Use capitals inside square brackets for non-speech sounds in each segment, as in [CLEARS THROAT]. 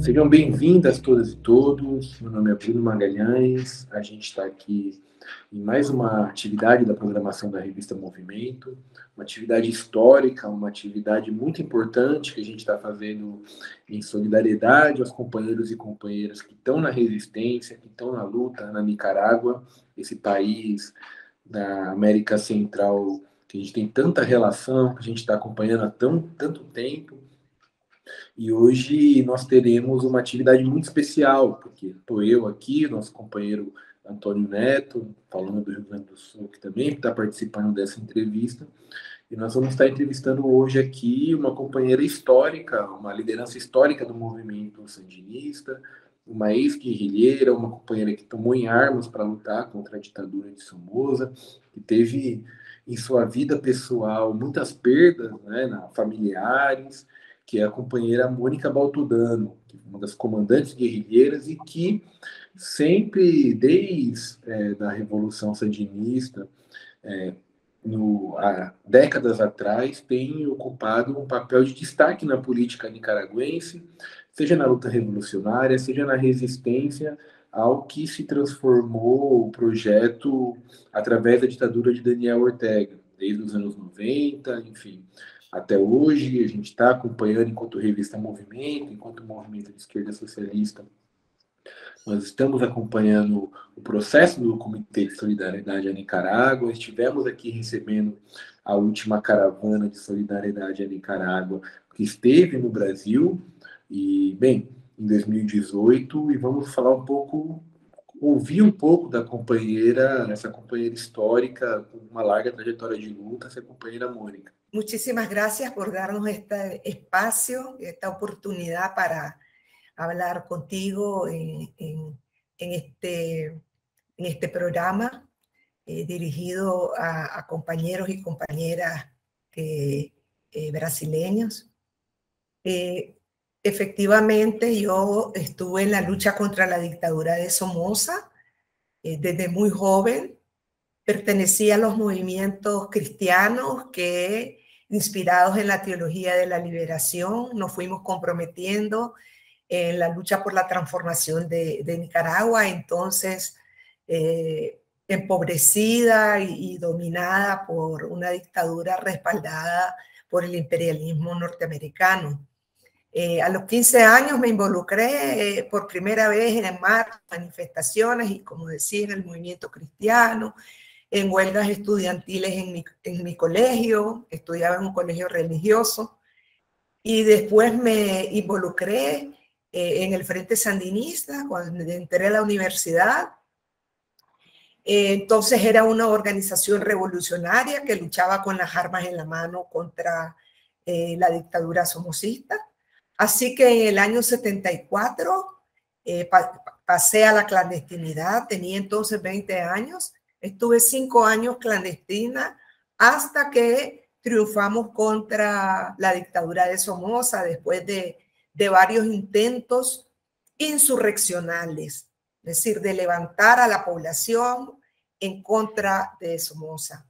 Sejam bem-vindas todas e todos. Meu nome é Bruno Magalhães. A gente está aqui em mais uma atividade da programação da revista Movimento, uma atividade histórica, uma atividade muito importante que a gente está fazendo em solidariedade aos companheiros e companheiras que estão na resistência, que estão na luta na Nicarágua, esse país da América Central que a gente tem tanta relação, que a gente está acompanhando há tão, tanto tempo. E hoje nós teremos uma atividade muito especial, porque estou eu aqui, nosso companheiro Antônio Neto, falando do Rio Grande do Sul, que também está participando dessa entrevista. E nós vamos estar entrevistando hoje aqui uma companheira histórica, uma liderança histórica do movimento sandinista, uma ex-guerrilheira, uma companheira que tomou em armas para lutar contra a ditadura de Somoza, que teve em sua vida pessoal muitas perdas né, familiares, que é a companheira Mônica Baltodano, uma das comandantes guerrilheiras e que sempre, desde é, da Revolução Sandinista, é, no, há décadas atrás, tem ocupado um papel de destaque na política nicaragüense, seja na luta revolucionária, seja na resistência ao que se transformou o projeto através da ditadura de Daniel Ortega, desde os anos 90, enfim, até hoje. A gente está acompanhando enquanto revista Movimento, enquanto movimento de esquerda socialista. Nós estamos acompanhando o processo do Comitê de Solidariedade à Nicarágua. Estivemos aqui recebendo a última caravana de solidariedade à Nicarágua que esteve no Brasil. E, bem, em 2018 e vamos falar um pouco, ouvir um pouco da companheira, essa companheira histórica com uma larga trajetória de luta, essa companheira Mônica. Muchísimas gracias por darnos este espacio, esta oportunidad para hablar contigo en, en, en este, en este programa eh, dirigido a, a, compañeros y compañeras eh, eh, brasileños. Eh, Efectivamente, yo estuve en la lucha contra la dictadura de Somoza eh, desde muy joven. Pertenecía a los movimientos cristianos que, inspirados en la teología de la liberación, nos fuimos comprometiendo en la lucha por la transformación de, Nicaragua, entonces eh, empobrecida y, y dominada por una dictadura respaldada por el imperialismo norteamericano. Eh, a los 15 años me involucré eh, por primera vez en manifestaciones y, como decía, en el movimiento cristiano, en huelgas estudiantiles en mi, en mi colegio, estudiaba en un colegio religioso, y después me involucré eh, en el Frente Sandinista cuando entré a la universidad. entonces era una organización revolucionaria que luchaba con las armas en la mano contra la dictadura somocista. Así que en el año 74 eh, pasé a la clandestinidad, tenía entonces 20 años, estuve cinco años clandestina hasta que triunfamos contra la dictadura de Somoza después de, varios intentos insurreccionales, es decir, de levantar a la población en contra de Somoza.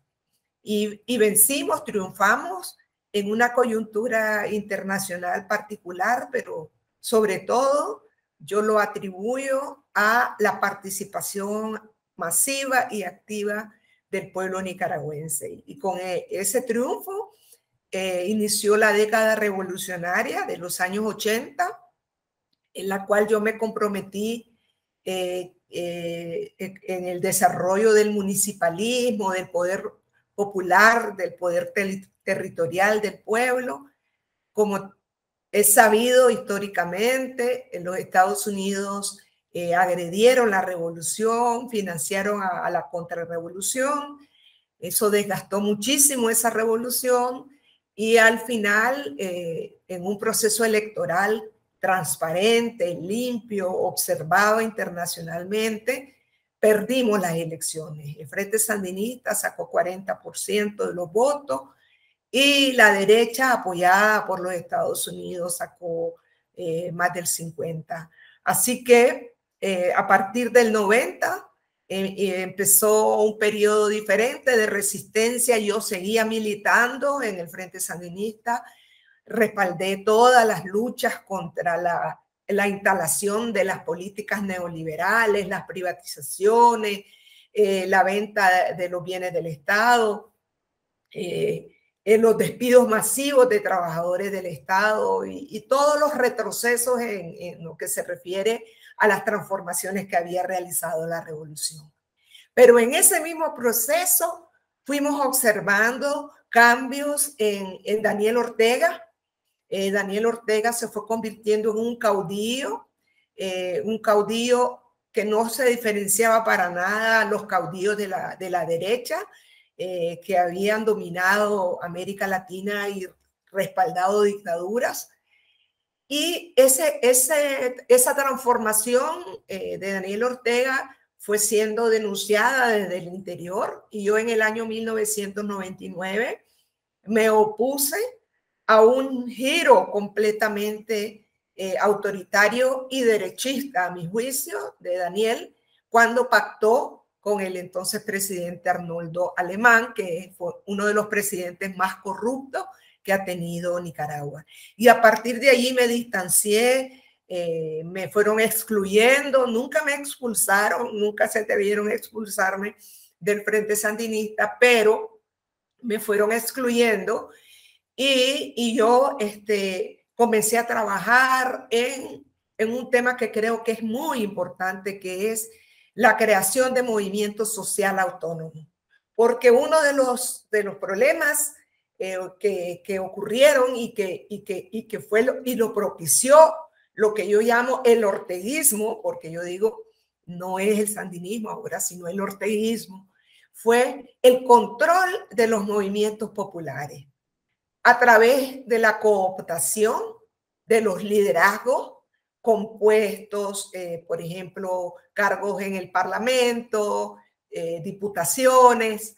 Y, y vencimos, triunfamos en una coyuntura internacional particular, pero sobre todo yo lo atribuyo a la participación masiva y activa del pueblo nicaragüense. Y con e, ese triunfo eh, inició la década revolucionaria de los años 80, en la cual yo me comprometí eh, eh, en el desarrollo del municipalismo, del poder popular, del poder territorial del pueblo. Como es sabido históricamente, en los Estados Unidos eh, agredieron la revolución, financiaron a, la contrarrevolución, eso desgastó muchísimo esa revolución y al final, eh, en un proceso electoral transparente, limpio, observado internacionalmente, perdimos las elecciones. El Frente Sandinista sacó 40% de los votos y la derecha, apoyada por los Estados Unidos, sacó eh, más del 50%. Así que eh, a partir del 90 eh, empezó un periodo diferente de resistencia. Yo seguía militando en el Frente Sandinista, respaldé todas las luchas contra la la instalación de las políticas neoliberales, las privatizaciones, eh, la venta de los bienes del Estado, los despidos masivos de trabajadores del Estado y, todos los retrocesos en, lo que se refiere a las transformaciones que había realizado la revolución. Pero en ese mismo proceso fuimos observando cambios en, en Daniel Ortega. Eh, Daniel Ortega se fue convirtiendo en un caudillo, eh, un caudillo que no se diferenciaba para nada a los caudillos de la, de la derecha, eh, que habían dominado América Latina y respaldado dictaduras. Y ese, ese, esa transformación de Daniel Ortega fue siendo denunciada desde el interior y yo en el año 1999 me opuse a un giro completamente eh, autoritario y derechista, a mi juicio, de Daniel, cuando pactó con el entonces presidente Arnoldo Alemán, que fue uno de los presidentes más corruptos que ha tenido Nicaragua. Y a partir de allí me distancié eh, me fueron excluyendo, nunca me expulsaron, nunca se debieron expulsarme del Frente Sandinista, pero me fueron excluyendo y, y yo este, comencé a trabajar en, en un tema que creo que es muy importante, que es la creación de movimiento social autónomo. Porque uno de los, de los problemas eh, que, que, ocurrieron y que, y que, y que fue lo, y lo propició lo que yo llamo el orteguismo, porque yo digo, no es el sandinismo ahora, sino el orteguismo, fue el control de los movimientos populares a través de la cooptación de los liderazgos compuestos, eh, por ejemplo, cargos en el Parlamento, eh, diputaciones,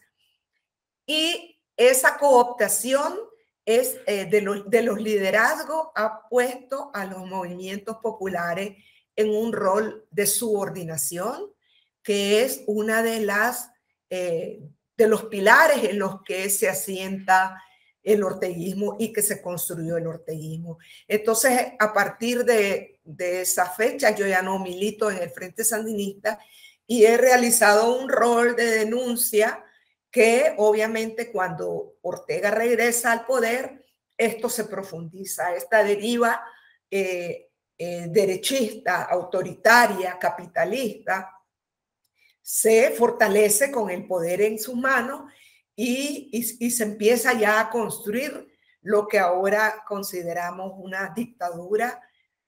y esa cooptación es eh, de, los, de los liderazgos ha puesto a los movimientos populares en un rol de subordinación, que es una de las de los pilares en los que se asienta el orteguismo y que se construyó el orteguismo. Entonces, a partir de, de esa fecha, yo ya no milito en el Frente Sandinista y he realizado un rol de denuncia que obviamente cuando Ortega regresa al poder, esto se profundiza, esta deriva eh, eh, derechista, autoritaria, capitalista, se fortalece con el poder en sus manos y, y, se empieza ya a construir lo que ahora consideramos una dictadura,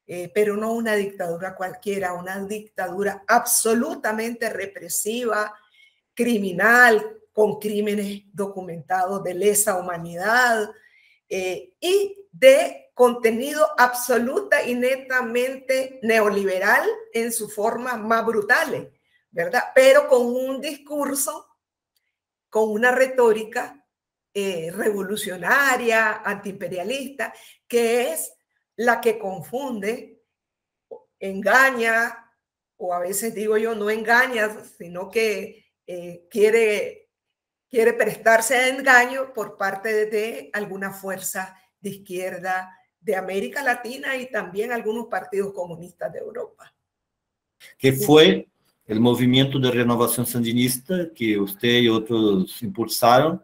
eh, pero no una dictadura cualquiera, una dictadura absolutamente represiva, criminal, con crímenes documentados de lesa humanidad eh, y de contenido absoluta y netamente neoliberal en su forma más brutales, ¿verdad? Pero con un discurso, con una retórica eh, revolucionaria, antiimperialista, que es la que confunde, engaña, o a veces digo yo, no engaña, sino que eh, quiere quiere prestarse a engaño por parte de alguna fuerza de izquierda de América Latina y también algunos partidos comunistas de Europa. ¿Qué fue el movimiento de renovación sandinista que usted y otros impulsaron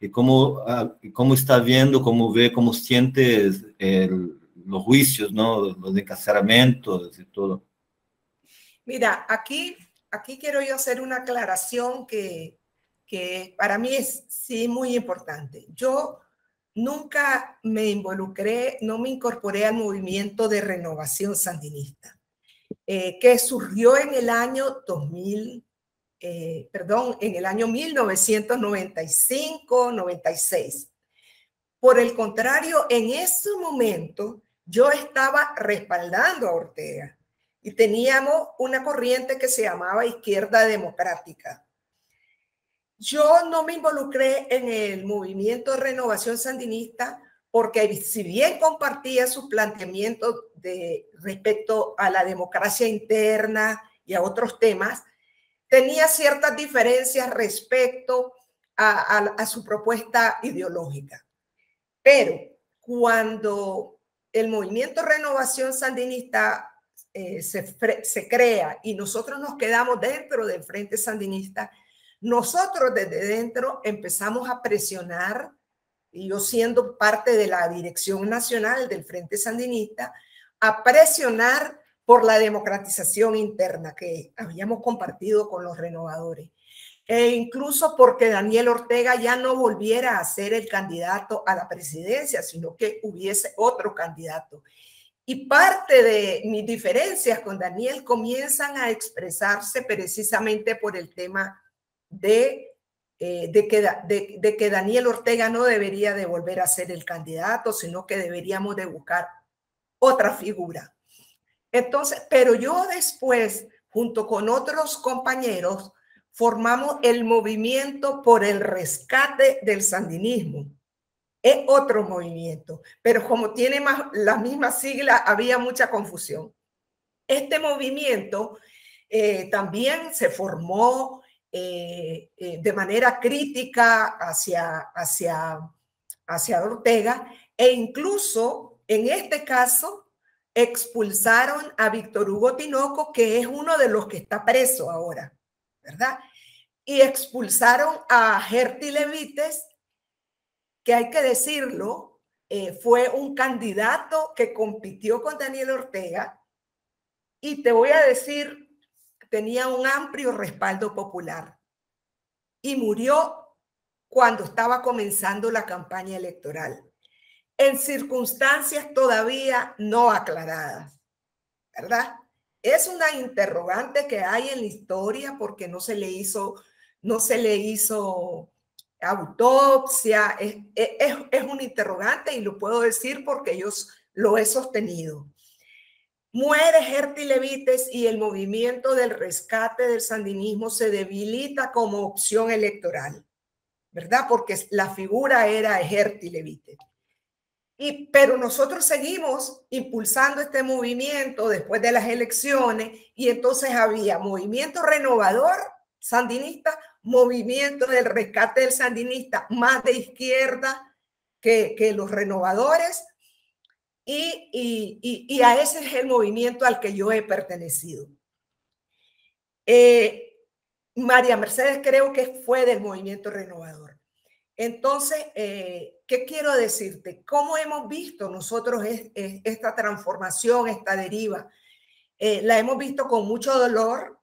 y cómo, ah, cómo está viendo, cómo ve, cómo siente el, los juicios, ¿no? los encarcelamientos y todo. Mira, aquí, aquí quiero yo hacer una aclaración que, que para mí es sí muy importante. Yo nunca me involucré, no me incorporé al movimiento de renovación sandinista, eh, que surgió en el año 2000, eh, perdón, en el año 1995-96. Por el contrario, en ese momento yo estaba respaldando a Ortega y teníamos una corriente que se llamaba Izquierda Democrática yo no me involucré en el movimiento de renovación sandinista porque si bien compartía sus planteamientos de respecto a la democracia interna y a otros temas, tenía ciertas diferencias respecto a, a su propuesta ideológica. Pero cuando el movimiento Renovación Sandinista eh, se, se crea y nosotros nos quedamos dentro del Frente Sandinista, nosotros desde dentro empezamos a presionar, y yo siendo parte de la dirección nacional del Frente Sandinista, a presionar por la democratización interna que habíamos compartido con los renovadores. E incluso porque Daniel Ortega ya no volviera a ser el candidato a la presidencia, sino que hubiese otro candidato. Y parte de mis diferencias con Daniel comienzan a expresarse precisamente por el tema de, eh, de, de, que Daniel Ortega no debería de volver a ser el candidato, sino que deberíamos de buscar otra figura. Entonces, pero yo después, junto con otros compañeros, formamos el movimiento por el rescate del sandinismo. Es otro movimiento, pero como tiene más, la misma sigla, había mucha confusión. Este movimiento eh, también se formó eh, eh, de manera crítica hacia, hacia, hacia Ortega e incluso en este caso expulsaron a Víctor Hugo Tinoco, que es uno de los que está preso ahora, ¿verdad? Y expulsaron a Gerti Levites, que hay que decirlo, eh, fue un candidato que compitió con Daniel Ortega y te voy a decir tenía un amplio respaldo popular y murió cuando estaba comenzando la campaña electoral, en circunstancias todavía no aclaradas, ¿verdad? Es una interrogante que hay en la historia porque no se le hizo, no se le hizo autopsia, es, es, es un interrogante y lo puedo decir porque yo lo he sostenido. Muere Gerti Levites y el movimiento del rescate del sandinismo se debilita como opción electoral, ¿verdad? Porque la figura era Gerti Levites. Y, pero nosotros seguimos impulsando este movimiento después de las elecciones y entonces había movimiento renovador sandinista, movimiento del rescate del sandinista más de izquierda que, que los renovadores, y, a ese es el movimiento al que yo he pertenecido. Eh, María Mercedes creo que fue del movimiento renovador. Entonces, eh, ¿qué quiero decirte? ¿Cómo hemos visto nosotros esta transformación, esta deriva? Eh, la hemos visto con mucho dolor,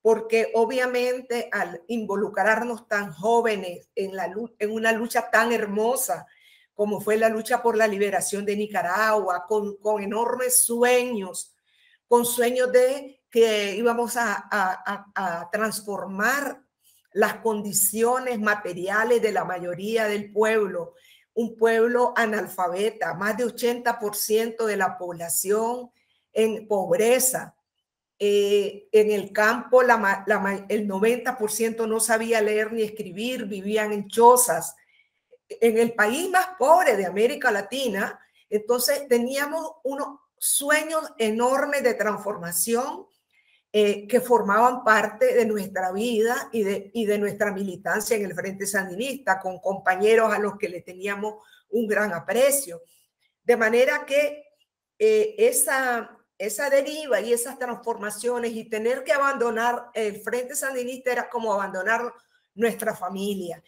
porque obviamente al involucrarnos tan jóvenes en, una lucha tan hermosa como fue la lucha por la liberación de Nicaragua, con, enormes sueños, con sueños de que íbamos a, transformar las condiciones materiales de la mayoría del pueblo, un pueblo analfabeta, más de 80% de la población en pobreza. Eh, en el campo el 90% no sabía leer ni escribir, vivían en chozas, en el país más pobre de América Latina, entonces teníamos unos sueños enormes de transformación eh, que formaban parte de nuestra vida y de, y de nuestra militancia en el Frente Sandinista, con compañeros a los que le teníamos un gran aprecio. De manera que eh, esa, esa deriva y esas transformaciones y tener que abandonar el Frente Sandinista era como abandonar nuestra familia.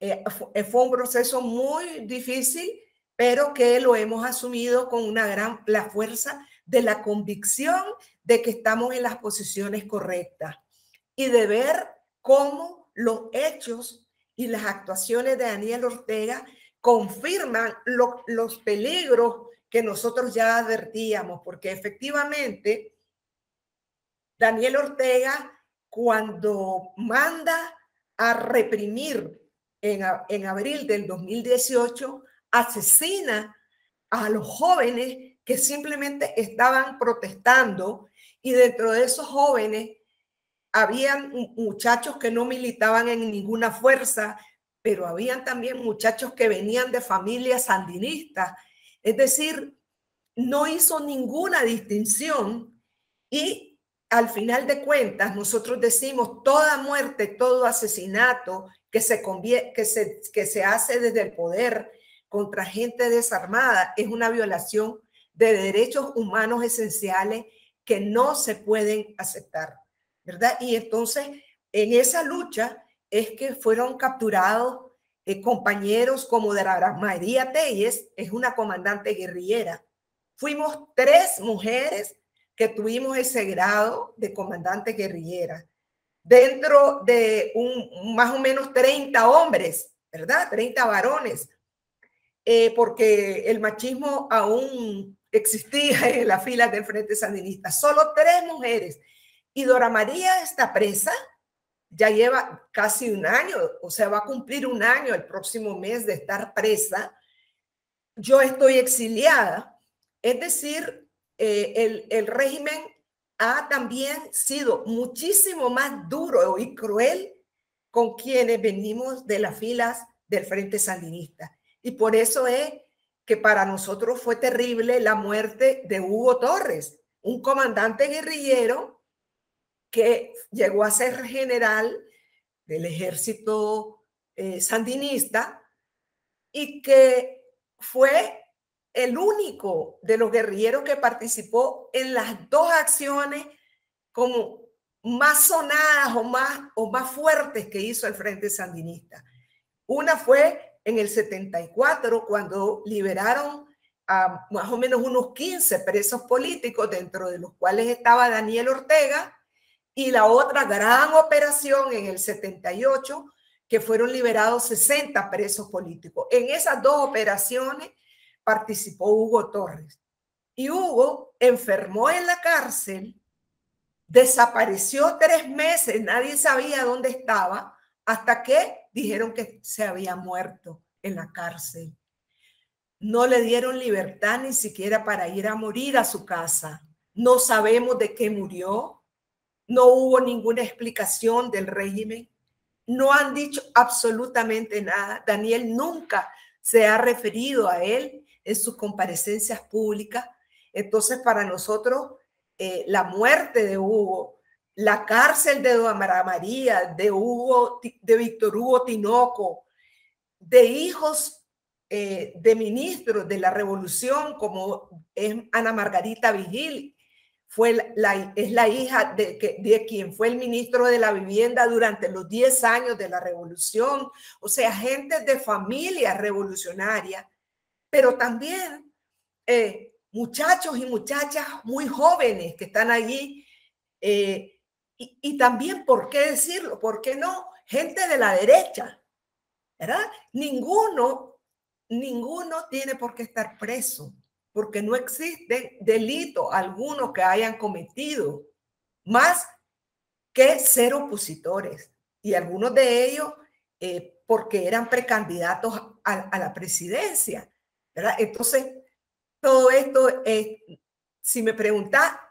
Eh, fue un proceso muy difícil, pero que lo hemos asumido con una gran, la fuerza de la convicción de que estamos en las posiciones correctas y de ver cómo los hechos y las actuaciones de Daniel Ortega confirman los peligros que nosotros ya advertíamos, porque efectivamente Daniel Ortega cuando manda a reprimir en, abril del 2018 asesina a los jóvenes que simplemente estaban protestando y dentro de esos jóvenes habían muchachos que no militaban en ninguna fuerza, pero habían también muchachos que venían de familias sandinistas. Es decir, no hizo ninguna distinción y al final de cuentas nosotros decimos toda muerte, todo asesinato que se, que se, que se hace desde el poder contra gente desarmada es una violación de derechos humanos esenciales que no se pueden aceptar, ¿verdad? Y entonces, en esa lucha es que fueron capturados eh, compañeros como de la María Telles, es una comandante guerrillera. Fuimos tres mujeres que tuvimos ese grado de comandante guerrillera, dentro de un, más o menos 30 hombres, ¿verdad? 30 varones, eh, porque el machismo aún existía [LAUGHS] en las filas del Frente Sandinista. Solo tres mujeres. Y Dora María está presa, ya lleva casi un año, o sea, va a cumplir un año el próximo mes de estar presa. Yo estoy exiliada, es decir, eh, el, el régimen ha también sido muchísimo más duro y cruel con quienes venimos de las filas del Frente Sandinista. Y por eso es que para nosotros fue terrible la muerte de Hugo Torres, un comandante guerrillero que llegó a ser general del ejército eh, sandinista y que fue el único de los guerrilleros que participó en las dos acciones como más sonadas o más, o más fuertes que hizo el Frente Sandinista. Una fue en el 74, cuando liberaron a más o menos unos 15 presos políticos, dentro de los cuales estaba Daniel Ortega, y la otra gran operación en el 78, que fueron liberados 60 presos políticos. En esas dos operaciones, participó Hugo Torres. Y Hugo enfermó en la cárcel, desapareció tres meses, nadie sabía dónde estaba, hasta que dijeron que se había muerto en la cárcel. No le dieron libertad ni siquiera para ir a morir a su casa. No sabemos de qué murió. No hubo ninguna explicación del régimen. No han dicho absolutamente nada. Daniel nunca se ha referido a él en sus comparecencias públicas. Entonces, para nosotros, eh, la muerte de Hugo, la cárcel de Dora María, de Hugo, de Víctor Hugo Tinoco, de hijos eh, de ministros de la revolución, como es Ana Margarita Vigil, fue es la hija de, de quien fue el ministro de la vivienda durante los 10 años de la revolución, o sea, gente de familia revolucionaria pero también eh, muchachos y muchachas muy jóvenes que están allí. Eh, y, también, ¿por qué decirlo? ¿Por qué no? Gente de la derecha, ¿verdad? Ninguno, ninguno tiene por qué estar preso, porque no existe delito alguno que hayan cometido, más que ser opositores. Y algunos de ellos eh, porque eran precandidatos a, la presidencia. Entonces, todo esto, es, si me pregunta,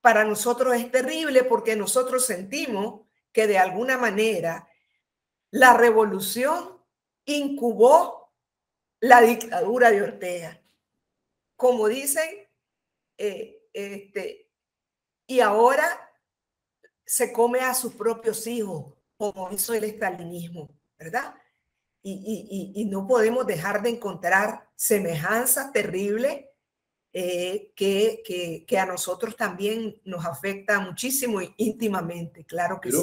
para nosotros es terrible porque nosotros sentimos que de alguna manera la revolución incubó la dictadura de Ortega. Como dicen, eh, este, y ahora se come a sus propios hijos, como hizo el estalinismo, ¿verdad? y, no podemos dejar de encontrar semejanzas terribles eh, que, que, a nosotros también nos afecta muchísimo íntimamente, claro que sí.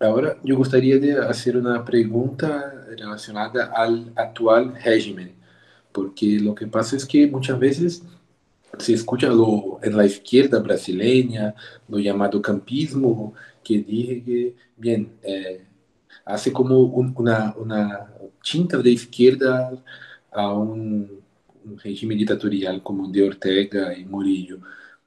Ahora yo gustaría de hacer una pregunta relacionada al actual régimen, porque lo que pasa es que muchas veces se escucha lo, en la izquierda brasileña lo llamado campismo, que dice que, bien, eh, hace como una, una tinta de izquierda a un, un, régimen dictatorial como de Ortega y Murillo.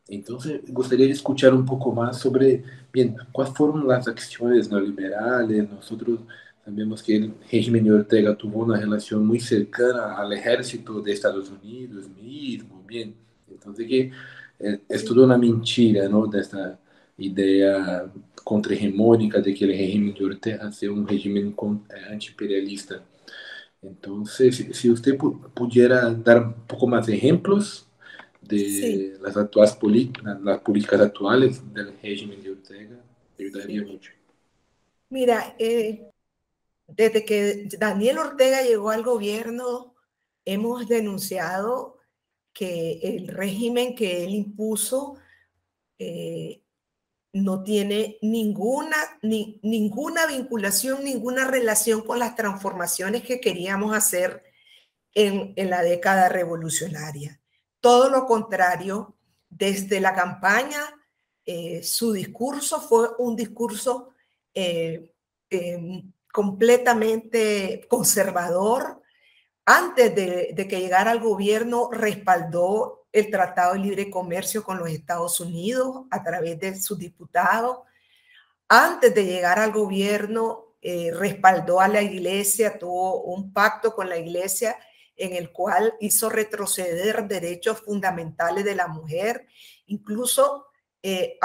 Entonces, gustaría escuchar un poco más sobre, bien, cuáles fueron las acciones neoliberales. Nosotros sabemos que el régimen de Ortega tuvo una relación muy cercana al ejército de Estados Unidos mismo, bien. Entonces, que eh, es toda mentira, ¿no? De esta idea contrahegemônica de que el régimen de Ortega sea un régimen eh, antiimperialista. Entonces, si usted pudiera dar un poco más de ejemplos de las, actuales las políticas actuales del régimen de Ortega, ayudaría mucho. Mira, eh, desde que Daniel Ortega llegó al gobierno, hemos denunciado que el régimen que él impuso eh, no tiene ninguna, ni, ninguna vinculación, ninguna relación con las transformaciones que queríamos hacer en, la década revolucionaria. Todo lo contrario, desde la campaña, eh, su discurso fue un discurso eh, em, completamente conservador. Antes de, de que llegara al gobierno, respaldó el Tratado de Libre Comercio con los Estados Unidos a través de sus diputados. Antes de llegar al gobierno, eh, respaldó a la iglesia, tuvo un pacto con la iglesia en el cual hizo retroceder derechos fundamentales de la mujer, incluso eh,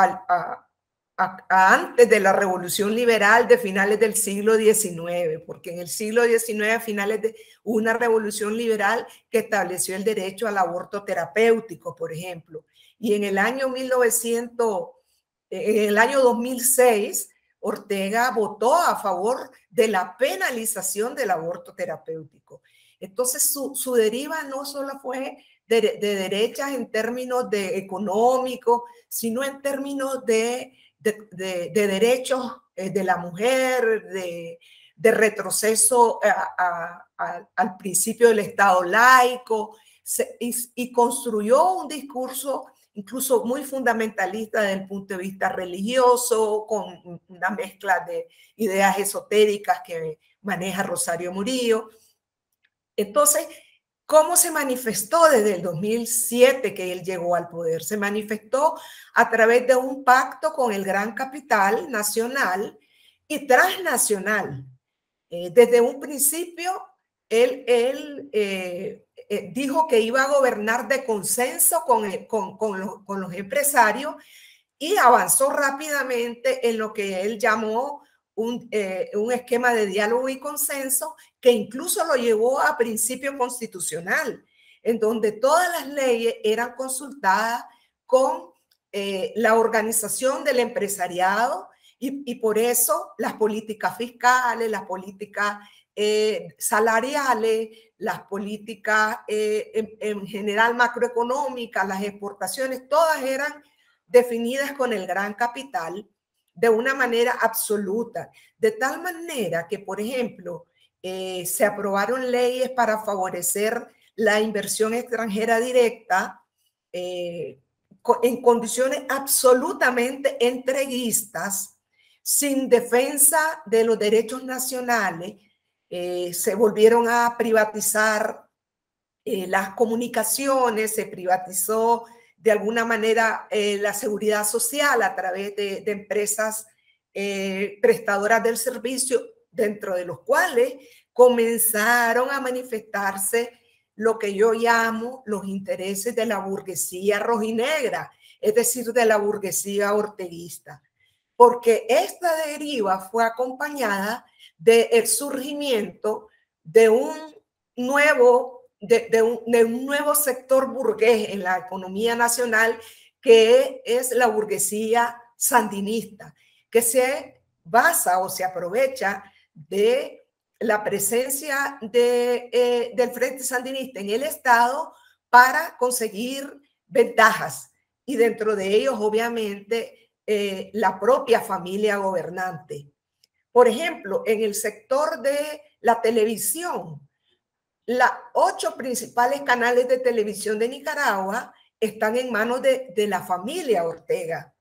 antes de la revolución liberal de finales del siglo XIX, porque en el siglo XIX, a finales de una revolución liberal que estableció el derecho al aborto terapéutico, por ejemplo. Y en el año 1900, en el año 2006, Ortega votó a favor de la penalización del aborto terapéutico. Entonces, su, su deriva no solo fue de, de derechas en términos de económicos, sino en términos de de, derechos eh, de la mujer, de, retroceso al principio del Estado laico, y, construyó un discurso incluso muy fundamentalista desde el punto de vista religioso, con una mezcla de ideas esotéricas que maneja Rosario Murillo. Entonces, ¿Cómo se manifestó desde el 2007 que él llegó al poder? Se manifestó a través de un pacto con el gran capital nacional y transnacional. Eh, desde un principio, él, eh, eh, dijo que iba a gobernar de consenso con, con, con los empresarios y avanzó rápidamente en lo que él llamó un, un, esquema de diálogo y consenso que incluso lo llevó a principio constitucional, en donde todas las leyes eran consultadas con eh, la organización del empresariado y, por eso las políticas fiscales, las políticas eh, salariales, las políticas eh, en general macroeconómicas, las exportaciones, todas eran definidas con el gran capital de una manera absoluta, de tal manera que, por ejemplo, eh, se aprobaron leyes para favorecer la inversión extranjera directa eh, en condiciones absolutamente entreguistas, sin defensa de los derechos nacionales. Eh, se volvieron a privatizar las comunicaciones, se privatizó de alguna manera la seguridad social a través de, de empresas prestadoras del servicio dentro de los cuales comenzaron a manifestarse lo que yo llamo los intereses de la burguesía rojinegra, es decir, de la burguesía orteguista, porque esta deriva fue acompañada del surgimiento de un nuevo de, un, nuevo sector burgués en la economía nacional que es la burguesía sandinista, que se basa o se aprovecha de la presencia de, eh, del Frente Sandinista en el Estado para conseguir ventajas y dentro de ellos, obviamente, eh, la propia familia gobernante. Por ejemplo, en el sector de la televisión, los ocho principales canales de televisión de Nicaragua están en manos de, la familia Ortega,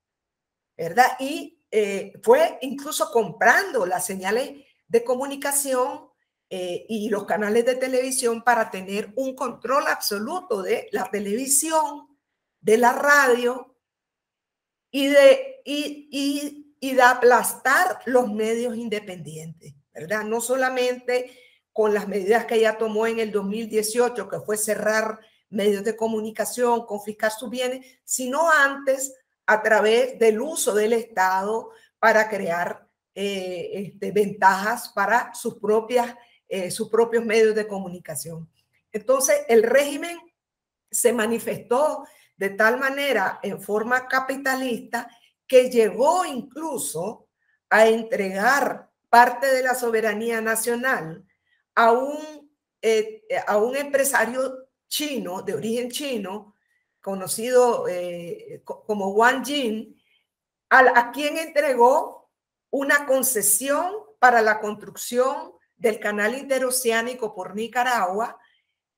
¿verdad? Y eh, fue incluso comprando las señales de comunicación eh, y los canales de televisión para tener un control absoluto de la televisión, de la radio y de, y, y, de aplastar los medios independientes, ¿verdad? No solamente con las medidas que ella tomó en el 2018, que fue cerrar medios de comunicación, confiscar sus bienes, sino antes a través del uso del Estado para crear eh, este, ventajas para sus, propias, eh, sus propios medios de comunicación. Entonces, el régimen se manifestó de tal manera en forma capitalista que llegó incluso a entregar parte de la soberanía nacional a un, eh, a un empresario chino, de origen chino, conocido eh, como Wang Jin, a, quien entregó una concesión para la construcción del canal interoceánico por Nicaragua,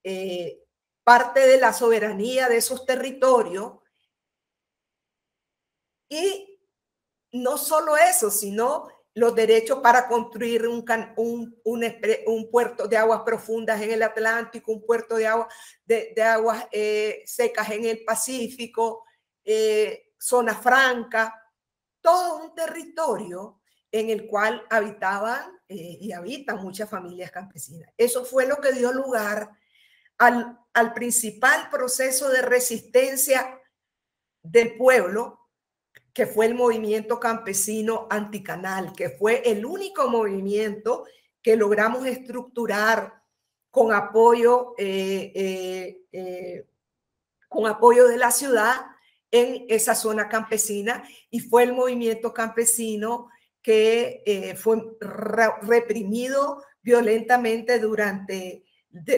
eh, parte de la soberanía de esos territorios. Y no solo eso, sino los derechos para construir un, un, puerto de aguas profundas en el Atlántico, un puerto de, de, aguas eh, secas en el Pacífico, eh, zona franca, todo un territorio en el cual habitaban eh, y habitan muchas familias campesinas. Eso fue lo que dio lugar al, al principal proceso de resistencia del pueblo que fue el movimiento campesino anticanal, que fue el único movimiento que logramos estructurar con apoyo, eh, eh, eh, con apoyo de la ciudad en esa zona campesina. Y fue el movimiento campesino que fue reprimido violentamente durante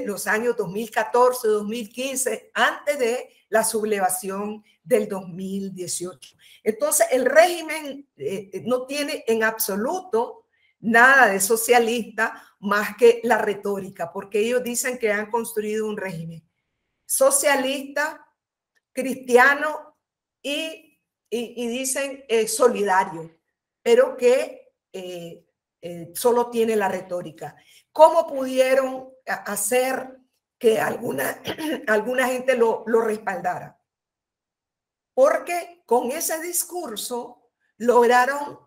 los años 2014, 2015, antes de la sublevación del 2018. Entonces, el régimen eh, eh, no tiene en absoluto nada de socialista más que la retórica, porque ellos dicen que han construido un régimen socialista, cristiano y, y, dicen eh, solidario, pero que solo tiene la retórica. ¿Cómo pudieron hacer que alguna, [CLEARS THROAT] alguna gente lo, lo respaldara? porque con ese discurso lograron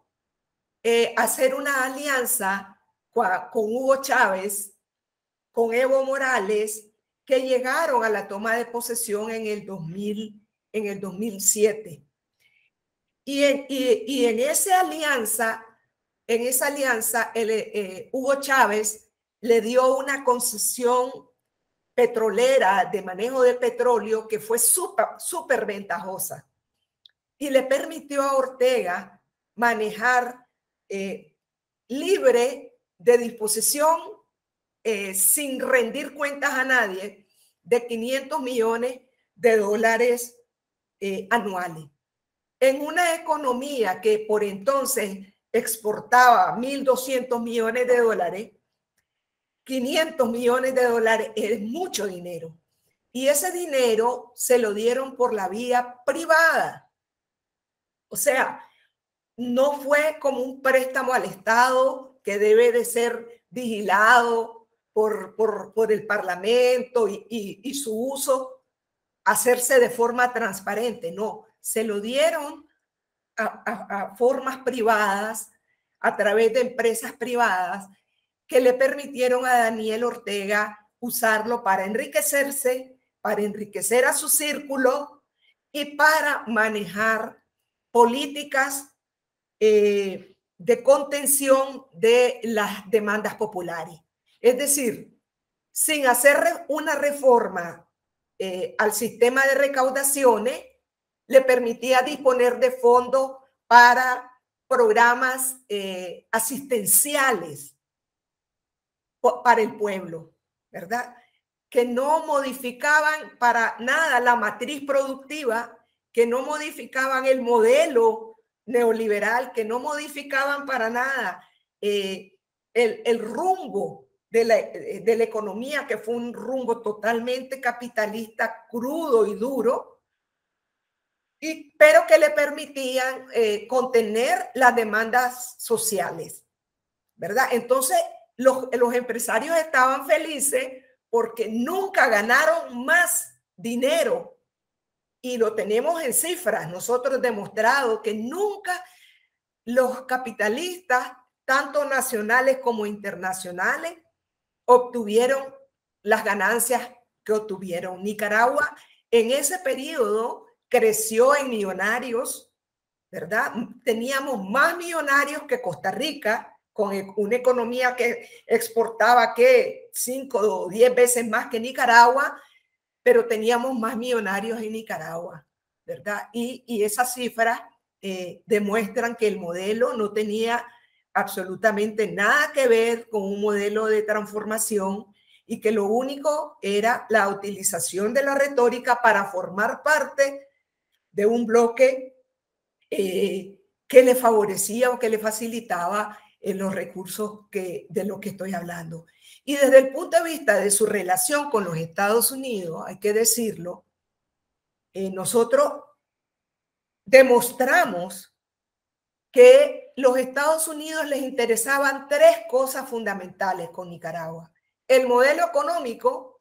eh, hacer una alianza con, Hugo Chávez, con Evo Morales, que llegaron a la toma de posesión en el, 2000, en el 2007. Y en, y, en esa alianza, en esa alianza, eh, Hugo Chávez le dio una concesión petrolera de manejo de petróleo que fue súper super ventajosa y le permitió a Ortega manejar eh, libre de disposición eh, sin rendir cuentas a nadie de 500 millones de dólares eh, anuales. En una economía que por entonces exportaba 1.200 millones de dólares, 500 millones de dólares es mucho dinero. Y ese dinero se lo dieron por la vía privada. O sea, no fue como un préstamo al Estado que debe de ser vigilado por, por, el Parlamento y, su uso hacerse de forma transparente. No, se lo dieron a formas privadas, a través de empresas privadas que le permitieron a Daniel Ortega usarlo para enriquecerse, para enriquecer a su círculo y para manejar políticas eh, de contención de las demandas populares. Es decir, sin hacer una reforma eh, al sistema de recaudaciones, le permitía disponer de fondos para programas eh, asistenciales para el pueblo, ¿verdad? Que no modificaban para nada la matriz productiva, que no modificaban el modelo neoliberal, que no modificaban para nada eh, el, rumbo de la, de la, economía, que fue un rumbo totalmente capitalista, crudo y duro, y, pero que le permitían eh, contener las demandas sociales, ¿verdad? Entonces, los, empresarios estaban felices porque nunca ganaron más dinero y lo tenemos en cifras, nosotros demostrado que nunca los capitalistas, tanto nacionales como internacionales, obtuvieron las ganancias que obtuvieron. Nicaragua en ese periodo creció en millonarios, ¿verdad? Teníamos más millonarios que Costa Rica con e, una economía que exportaba que cinco o diez veces más que Nicaragua, pero teníamos más millonarios en Nicaragua, ¿verdad? Y, y esas cifras eh, demuestran que el modelo no tenía absolutamente nada que ver con un modelo de transformación y que lo único era la utilización de la retórica para formar parte de un bloque eh, que le favorecía o que le facilitaba eh, los recursos que, de lo que estoy hablando. Y desde el punto de vista de su relación con los Estados Unidos, hay que decirlo, eh, nosotros demostramos que los Estados Unidos les interesaban tres cosas fundamentales con Nicaragua. El modelo económico,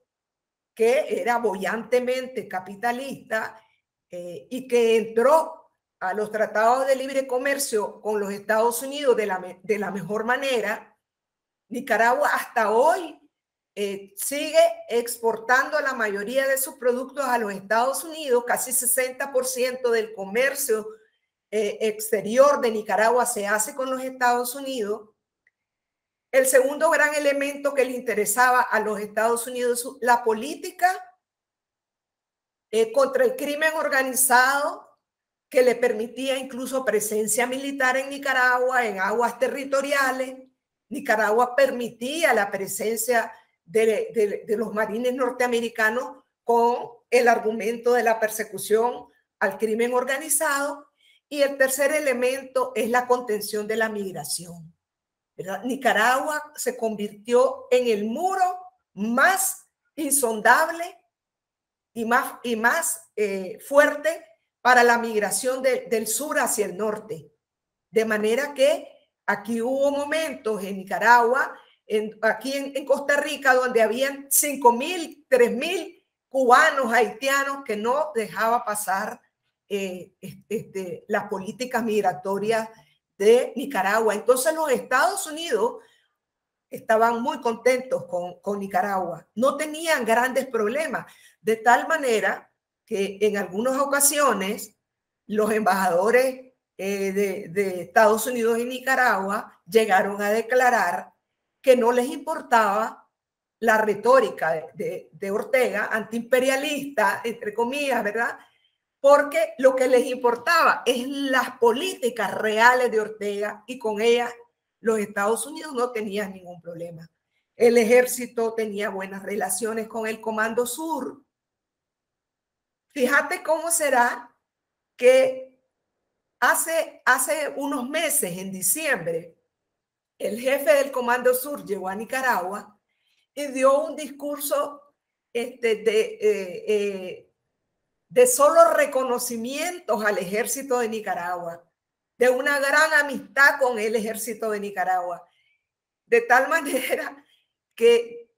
que era bollantemente capitalista eh, y que entró a los tratados de libre comercio con los Estados Unidos de la, de la mejor manera. Nicaragua hasta hoy eh, sigue exportando la mayoría de sus productos a los Estados Unidos, casi 60% del comercio eh, exterior de Nicaragua se hace con los Estados Unidos. El segundo gran elemento que le interesaba a los Estados Unidos la política eh, contra el crimen organizado que le permitía incluso presencia militar en Nicaragua, en aguas territoriales. Nicaragua permitía la presencia de, los marines norteamericanos con el argumento de la persecución al crimen organizado. Y el tercer elemento es la contención de la migración. Nicaragua se convirtió en el muro más insondable y más, y más eh, fuerte para la migración del sur hacia el norte. De manera que aquí hubo momentos en Nicaragua aquí en, Costa Rica, donde habían 5 mil, 3 mil cubanos, haitianos que no dejaba pasar eh, este, las políticas migratorias de Nicaragua. Entonces los Estados Unidos estaban muy contentos con, con Nicaragua, no tenían grandes problemas, de tal manera en algunas ocasiones los embajadores eh, de, de, Estados Unidos y Nicaragua llegaron a declarar que no les importaba la retórica de, Ortega, antiimperialista, entre comillas, ¿verdad? Porque lo que les importaba es las políticas reales de Ortega y con ellas los Estados Unidos no tenían ningún problema. El ejército tenía buenas relaciones con el Comando Sur. Fíjate cómo será que hace, hace unos meses, en diciembre, el jefe del Comando Sur llegó a Nicaragua y dio un discurso este, de, eh, eh, de solo reconocimientos al ejército de Nicaragua, de una gran amistad con el ejército de Nicaragua, de tal [LAUGHS] manera que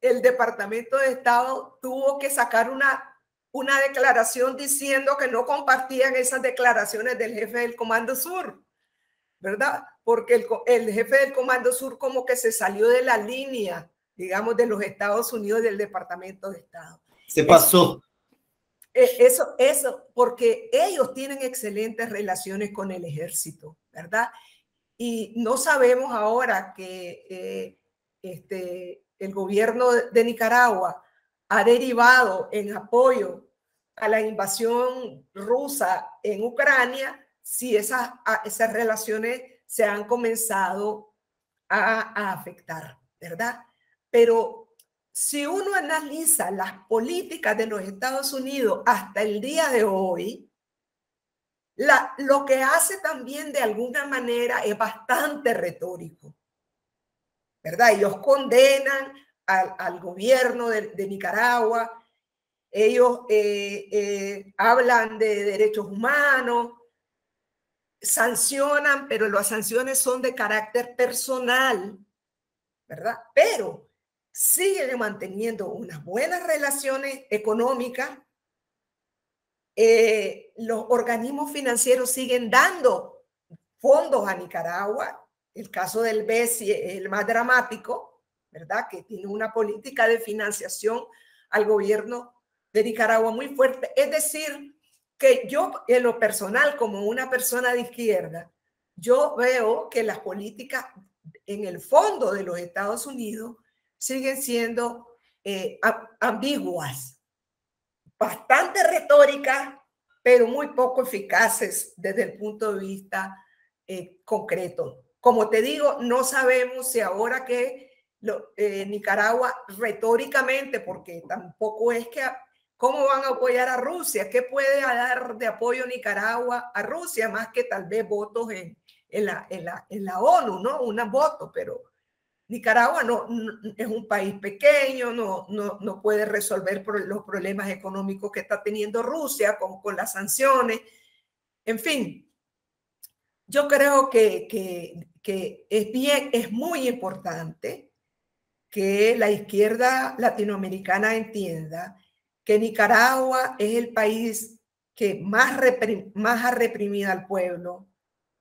el Departamento de Estado tuvo que sacar una, una declaración diciendo que no compartían esas declaraciones del jefe del Comando Sur, ¿verdad? porque el, el, jefe del Comando Sur como que se salió de la línea, digamos, de los Estados Unidos del Departamento de Estado. Se pasó. Eso, eso, porque ellos tienen excelentes relaciones con el ejército, ¿verdad? Y no sabemos ahora que eh, este, el gobierno de Nicaragua ha derivado en apoyo a la invasión rusa en Ucrania, si esas, esas relaciones se han comenzado a, afectar, ¿verdad? Pero si uno analiza las políticas de los Estados Unidos hasta el día de hoy, la, lo que hace también de alguna manera es bastante retórico, ¿verdad? Ellos condenan al, gobierno de, Nicaragua, ellos eh, eh, hablan de derechos humanos, sancionan, pero las sanciones son de carácter personal, ¿verdad? Pero siguen manteniendo unas buenas relaciones económicas. Eh, los organismos financieros siguen dando fondos a Nicaragua. El caso del BESI es el más dramático, ¿verdad? Que tiene una política de financiación al gobierno de Nicaragua muy fuerte. Es decir, que yo en lo personal, como una persona de izquierda, yo veo que las políticas en el fondo de los Estados Unidos siguen siendo eh, ambiguas, bastante retóricas, pero muy poco eficaces desde el punto de vista eh, concreto. Como te digo, no sabemos si ahora que eh, Nicaragua retóricamente, porque tampoco es que ¿Cómo van a apoyar a Rusia? ¿Qué puede dar de apoyo Nicaragua a Rusia? Más que tal vez votos en, en, la, en, la, en la ONU, ¿no? Una voto, pero Nicaragua no, es un país pequeño, no, no, no puede resolver los problemas económicos que está teniendo Rusia con, con las sanciones. En fin, yo creo que, que, que es bien, es muy importante que la izquierda latinoamericana entienda que Nicaragua es el país que más, más ha reprimido al pueblo,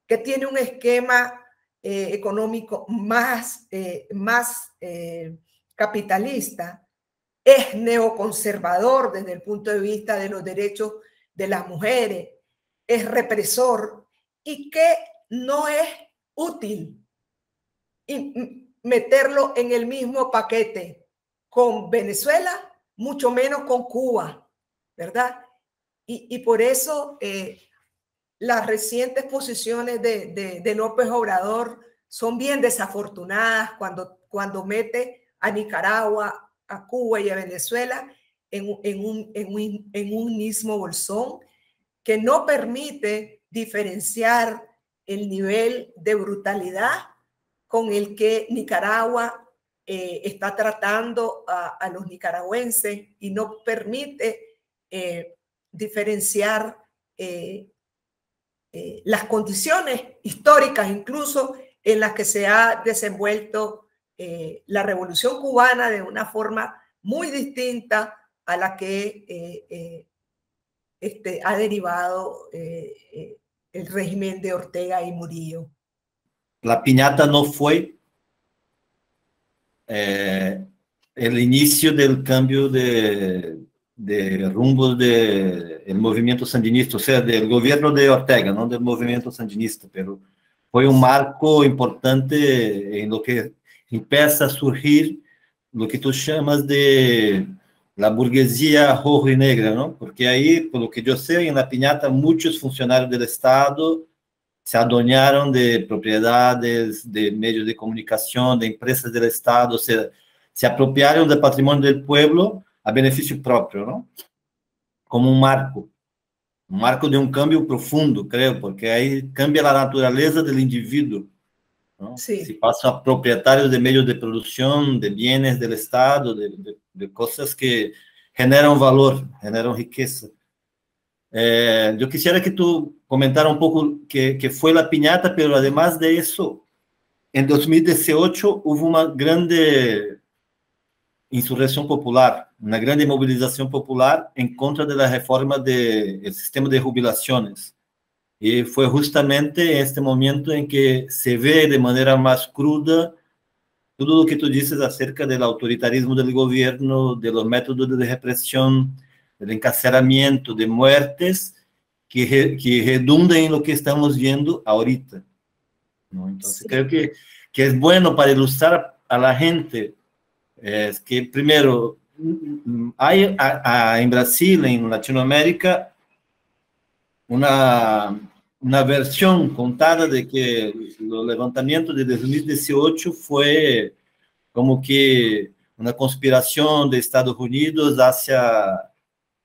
que tiene un esquema eh, económico más, eh, más eh, capitalista, es neoconservador desde el punto de vista de los derechos de las mujeres, es represor y que no es útil meterlo en el mismo paquete con Venezuela mucho menos con Cuba, ¿verdad? Y, por eso eh, las recientes posiciones de, de, López Obrador son bien desafortunadas cuando, cuando mete a Nicaragua, a Cuba y a Venezuela en, un, en, un, en un mismo bolsón que no permite diferenciar el nivel de brutalidad con el que Nicaragua eh, está tratando a, los nicaragüenses y no permite eh, diferenciar eh, las condiciones históricas incluso en las que se ha desenvuelto la revolución cubana de una forma muy distinta a la que este, ha derivado el régimen de Ortega y Murillo. La piñata no fue eh, el inicio del cambio de, de rumbo del de movimiento sandinista, o sea, del gobierno de Ortega, no del movimiento sandinista, pero fue un marco importante en lo que empieza a surgir lo que tú llamas de la burguesía rojo y negra, ¿no? Porque ahí, por lo que yo sé, en la piñata muchos funcionarios del Estado se adueñaron de propiedades, de medios de comunicación, de empresas del Estado, se, se apropiaron del patrimonio del pueblo a beneficio propio, ¿no? Como un marco, un marco de un cambio profundo, creo, porque ahí cambia la naturaleza del individuo. ¿no? Sí. Se pasa a propietarios de medios de producción, de bienes del Estado, de, de, de cosas que generan valor, generan riqueza. Eh, yo quisiera que tú comentara un poco que, que, fue la piñata, pero además de eso, en 2018 hubo una grande insurrección popular, una grande movilización popular en contra de la reforma del de, sistema de jubilaciones. Y fue justamente en este momento en que se ve de manera más cruda todo lo que tú dices acerca del autoritarismo del gobierno, de los métodos de represión, del encarcelamiento, de muertes, que, re, que redunda en lo que estamos viendo ahorita. ¿no? Entonces, sí. creo que, que es bueno para ilustrar a la gente, es que primero, hay a, a, en Brasil, en Latinoamérica, una, una versión contada de que el levantamiento de 2018 fue como que una conspiración de Estados Unidos hacia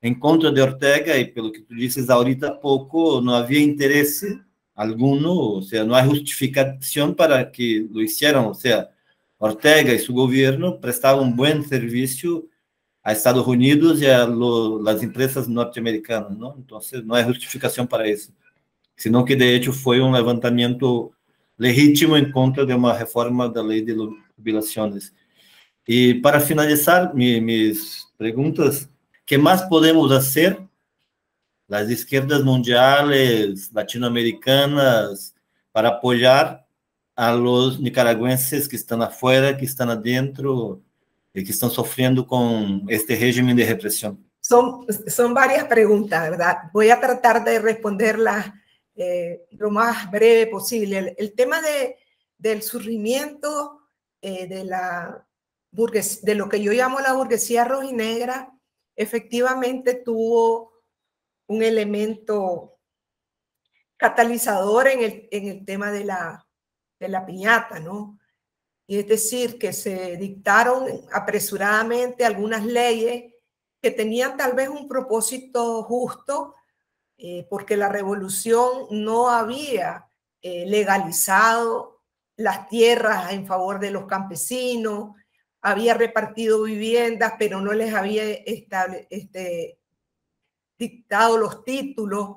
em contra de Ortega, e pelo que tu dizes ahorita pouco, não havia interesse algum, ou seja, não há justificação para que lo hicieran, ou seja, Ortega e seu governo prestavam um bom serviço a Estados Unidos e a las empresas norte-americanas, não? Então, não há justificação para isso, senão que de hecho foi um levantamento legítimo em contra de uma reforma da lei de jubilações. E para finalizar mi, mis perguntas, ¿Qué más podemos hacer las izquierdas mundiales, latinoamericanas, para apoyar a los nicaragüenses que están afuera, que están adentro y que están sufriendo con este régimen de represión? Son, son varias preguntas, ¿verdad? Voy a tratar de responderlas eh, lo más breve posible. El, el tema de, del surgimiento eh, de, la burgues, de lo que yo llamo la burguesía rojinegra efectivamente tuvo un elemento catalizador en el, en el tema de la, de la piñata, ¿no? y es decir, que se dictaron apresuradamente algunas leyes que tenían tal vez un propósito justo, eh, porque la revolución no había eh, legalizado las tierras en favor de los campesinos, había repartido viviendas, pero no les había este, dictado los títulos.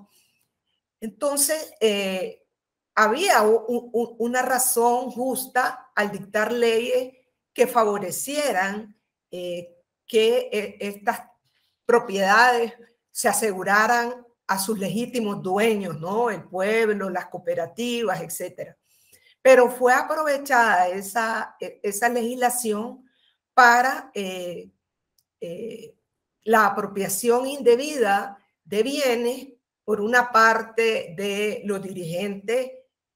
Entonces, eh, había una razón justa al dictar leyes que favorecieran eh, que eh, estas propiedades se aseguraran a sus legítimos dueños, ¿no? El pueblo, las cooperativas, etcétera. Pero fue aprovechada esa, e, esa legislación para eh, la apropiación indebida de bienes por una parte de los dirigentes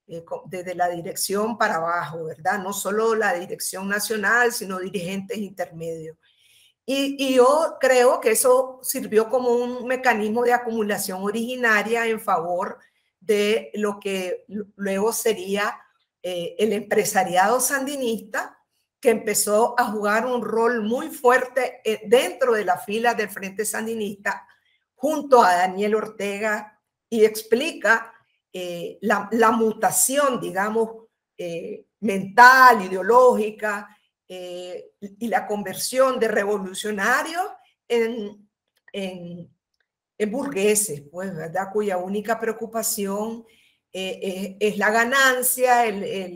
eh, desde la dirección para abajo, ¿verdad? No solo la dirección nacional, sino dirigentes intermedios. Y, yo creo que eso sirvió como un mecanismo de acumulación originaria en favor de lo que luego sería eh, el empresariado sandinista, que empezó a jugar un rol muy fuerte eh, dentro de la fila del Frente Sandinista, junto a Daniel Ortega, y explica eh, la, mutación, digamos, eh, mental, ideológica eh, y la conversión de revolucionarios en, en, burgueses, pues, ¿verdad? Cuya única preocupación es la ganancia,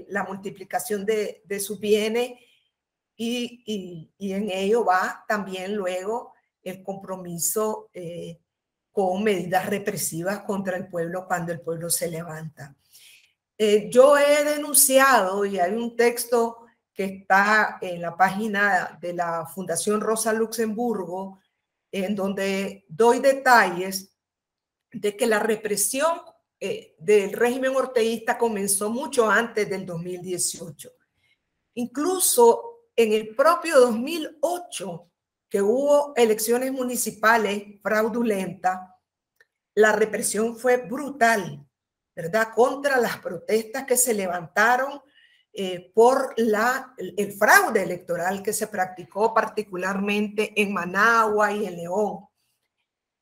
la multiplicación de, de sus bienes y, y, en ello va también luego el compromiso con medidas represivas contra el pueblo cuando el pueblo se levanta. Eh, yo he denunciado, y hay un texto que está en la página de la Fundación Rosa Luxemburgo, en donde doy detalles de que la represión eh, del régimen orteísta comenzó mucho antes del 2018. Incluso en el propio 2008 que hubo elecciones municipales fraudulentas, la represión fue brutal, ¿verdad? Contra las protestas que se levantaron eh, por la, el fraude electoral que se practicó particularmente en Managua y en León.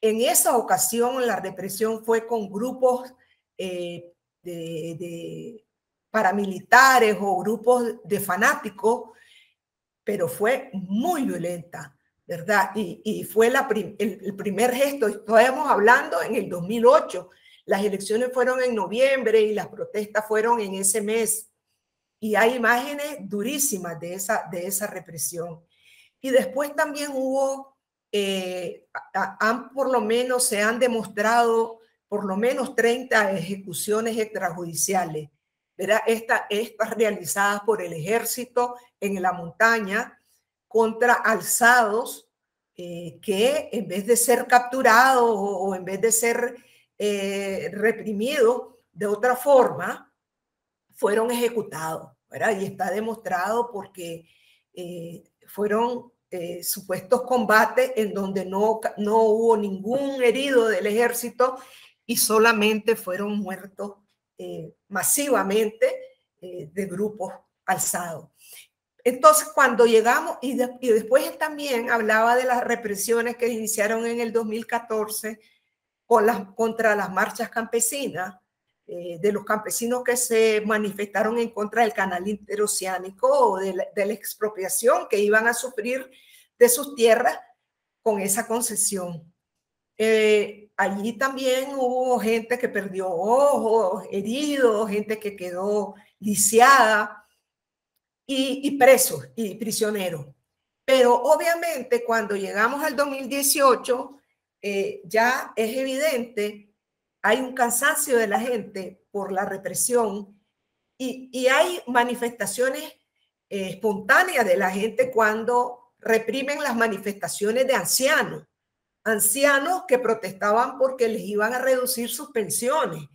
En esa ocasión la represión fue con grupos eh, de paramilitares o grupos de fanáticos, pero fue muy violenta. ¿verdad? Y, fue la el, primer gesto, estamos hablando en el 2008, las elecciones fueron en noviembre y las protestas fueron en ese mes. Y hay imágenes durísimas de esa, de esa represión. Y después también hubo, eh, han, por lo menos se han demostrado por lo menos 30 ejecuciones extrajudiciales, ¿verdad? Estas, estas realizadas por el ejército en la montaña, contra alzados eh, que en vez de ser capturados o, en vez de ser eh, reprimidos de otra forma, fueron ejecutados. ¿verdad? Y está demostrado porque eh, fueron supuestos combates en donde no, no hubo ningún herido del ejército y solamente fueron muertos masivamente de grupos alzados. Entonces, cuando llegamos, y, después también hablaba de las represiones que iniciaron en el 2014 con las, contra las marchas campesinas, eh, de los campesinos que se manifestaron en contra del canal interoceánico o de la, expropiación que iban a sufrir de sus tierras con esa concesión. Eh, allí también hubo gente que perdió ojos, heridos, gente que quedó lisiada y, presos y prisioneros. Pero obviamente cuando llegamos al 2018, eh, ya es evidente, hay un cansancio de la gente por la represión y, y hay manifestaciones eh, espontáneas de la gente cuando reprimen las manifestaciones de ancianos, ancianos que protestaban porque les iban a reducir sus pensiones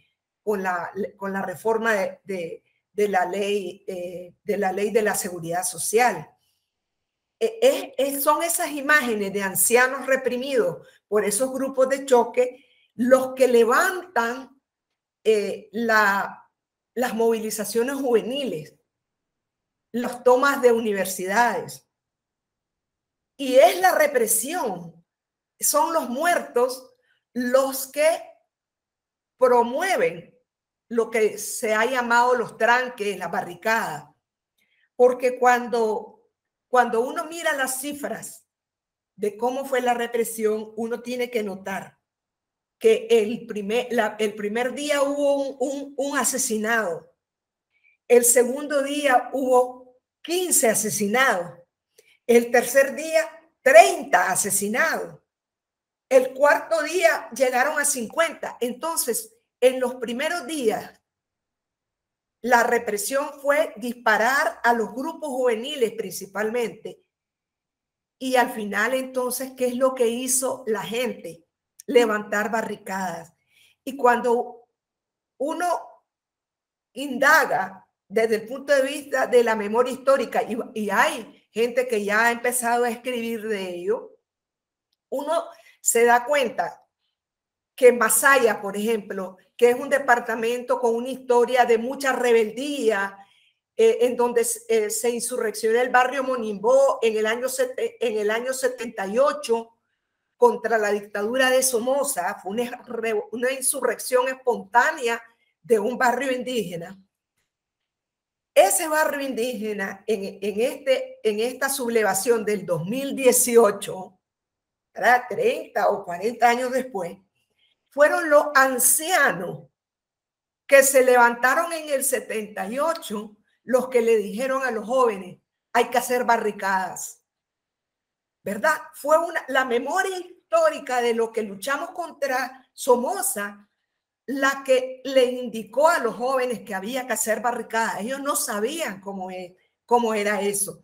con la, con la reforma de de la ley, eh, de, la ley de la seguridad social. E, son esas imágenes de ancianos reprimidos por esos grupos de choque los que levantan eh, la, las movilizaciones juveniles. las tomas de universidades. Y es la represión, son los muertos los que promueven lo que se ha llamado los tranques, la barricada. Porque cuando, cuando uno mira las cifras de cómo fue la represión, uno tiene que notar que el primer, el primer día hubo un, un asesinado, el segundo día hubo 15 asesinados, el tercer día 30 asesinados, el cuarto día llegaron a 50. Entonces, en los primeros días, la represión fue disparar a los grupos juveniles principalmente. Y al final, entonces, ¿qué es lo que hizo la gente? Levantar barricadas. Y cuando uno indaga desde el punto de vista de la memoria histórica, y, hay gente que ya ha empezado a escribir de ello, uno se da cuenta que Masaya, por ejemplo, que es un departamento con una historia de mucha rebeldía, eh, en donde eh, se insurreccionó el barrio Monimbó en el, año, en el año 78 contra la dictadura de Somoza, fue una, una insurrección espontánea de un barrio indígena. Ese barrio indígena en, en, este, en esta sublevación del 2018, 30 o 40 años después, fueron los ancianos que se levantaron en el 78, los que le dijeron a los jóvenes, hay que hacer barricadas. ¿Verdad? Fue una, la memoria histórica de lo que luchamos contra Somoza la que le indicó a los jóvenes que había que hacer barricadas. Ellos no sabían cómo, es, cómo era eso.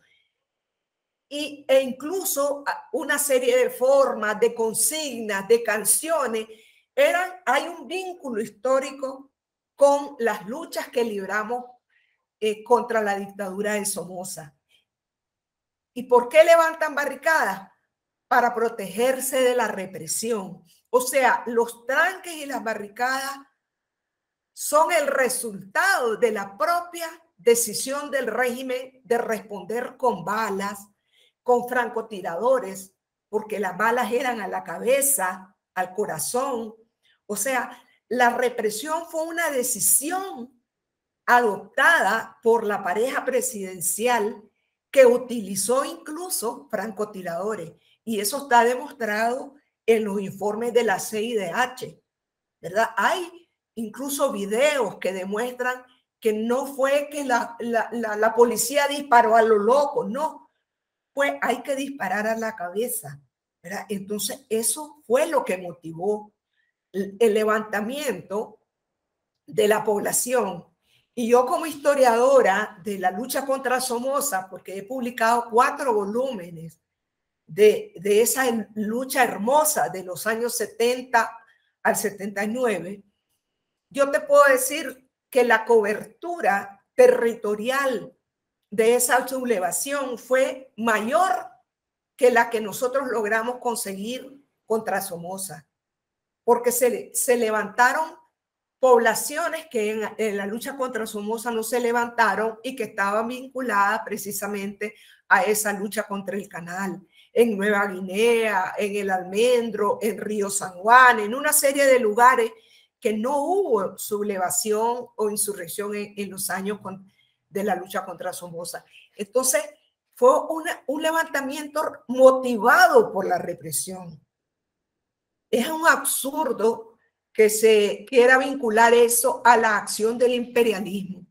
Y, e incluso ah, una serie de formas, de consignas, de canciones, eran, hay un vínculo histórico con las luchas que libramos eh, contra la dictadura de Somoza. ¿Y por qué levantan barricadas? Para protegerse de la represión. O sea, los tranques y las barricadas son el resultado de la propia decisión del régimen de responder con balas, con francotiradores, porque las balas eran a la cabeza, al corazón. O sea, la represión fue una decisión adoptada por la pareja presidencial que utilizó incluso francotiradores. Y eso está demostrado en los informes de la CIDH, ¿verdad? Hay incluso videos que demuestran que no fue que la, la, policía disparó a lo loco, no, fue hay que disparar a la cabeza, ¿verdad? Entonces, eso fue lo que motivó el, levantamiento de la población. Y yo como historiadora de la lucha contra Somoza, porque he publicado cuatro volúmenes de, esa lucha hermosa de los años 70 al 79, yo te puedo decir que la cobertura territorial de esa sublevación fue mayor que la que nosotros logramos conseguir contra Somoza, porque se, se levantaron poblaciones que en, en, la lucha contra Somoza no se levantaron y que estaban vinculadas precisamente a esa lucha contra el canal en Nueva Guinea, en el Almendro, en Río San Juan, en una serie de lugares que no hubo sublevación o insurrección en, los años de la lucha contra Somoza. Entonces, fue un levantamiento motivado por la represión. Es un absurdo que se quiera vincular eso a la acción del imperialismo,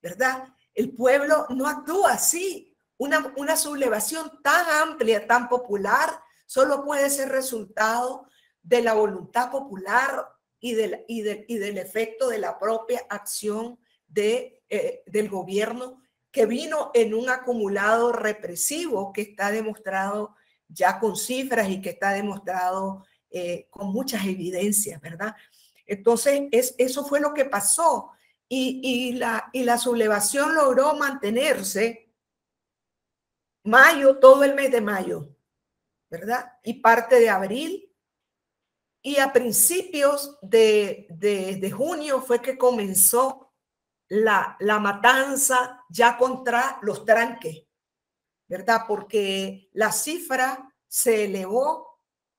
¿verdad? El pueblo no actúa así. Una, sublevación tan amplia, tan popular, solo puede ser resultado de la voluntad popular y del, y del efecto de la propia acción de, eh, del gobierno que vino en un acumulado represivo que está demostrado ya con cifras y que está demostrado eh, con muchas evidencias, ¿verdad? Entonces, es, eso fue lo que pasó y, y, la, y la sublevación logró mantenerse mayo, todo el mes de mayo, ¿verdad? Y parte de abril. Y a principios de, de, junio fue que comenzó la, la matanza ya contra los tranques, ¿verdad? Porque la cifra se elevó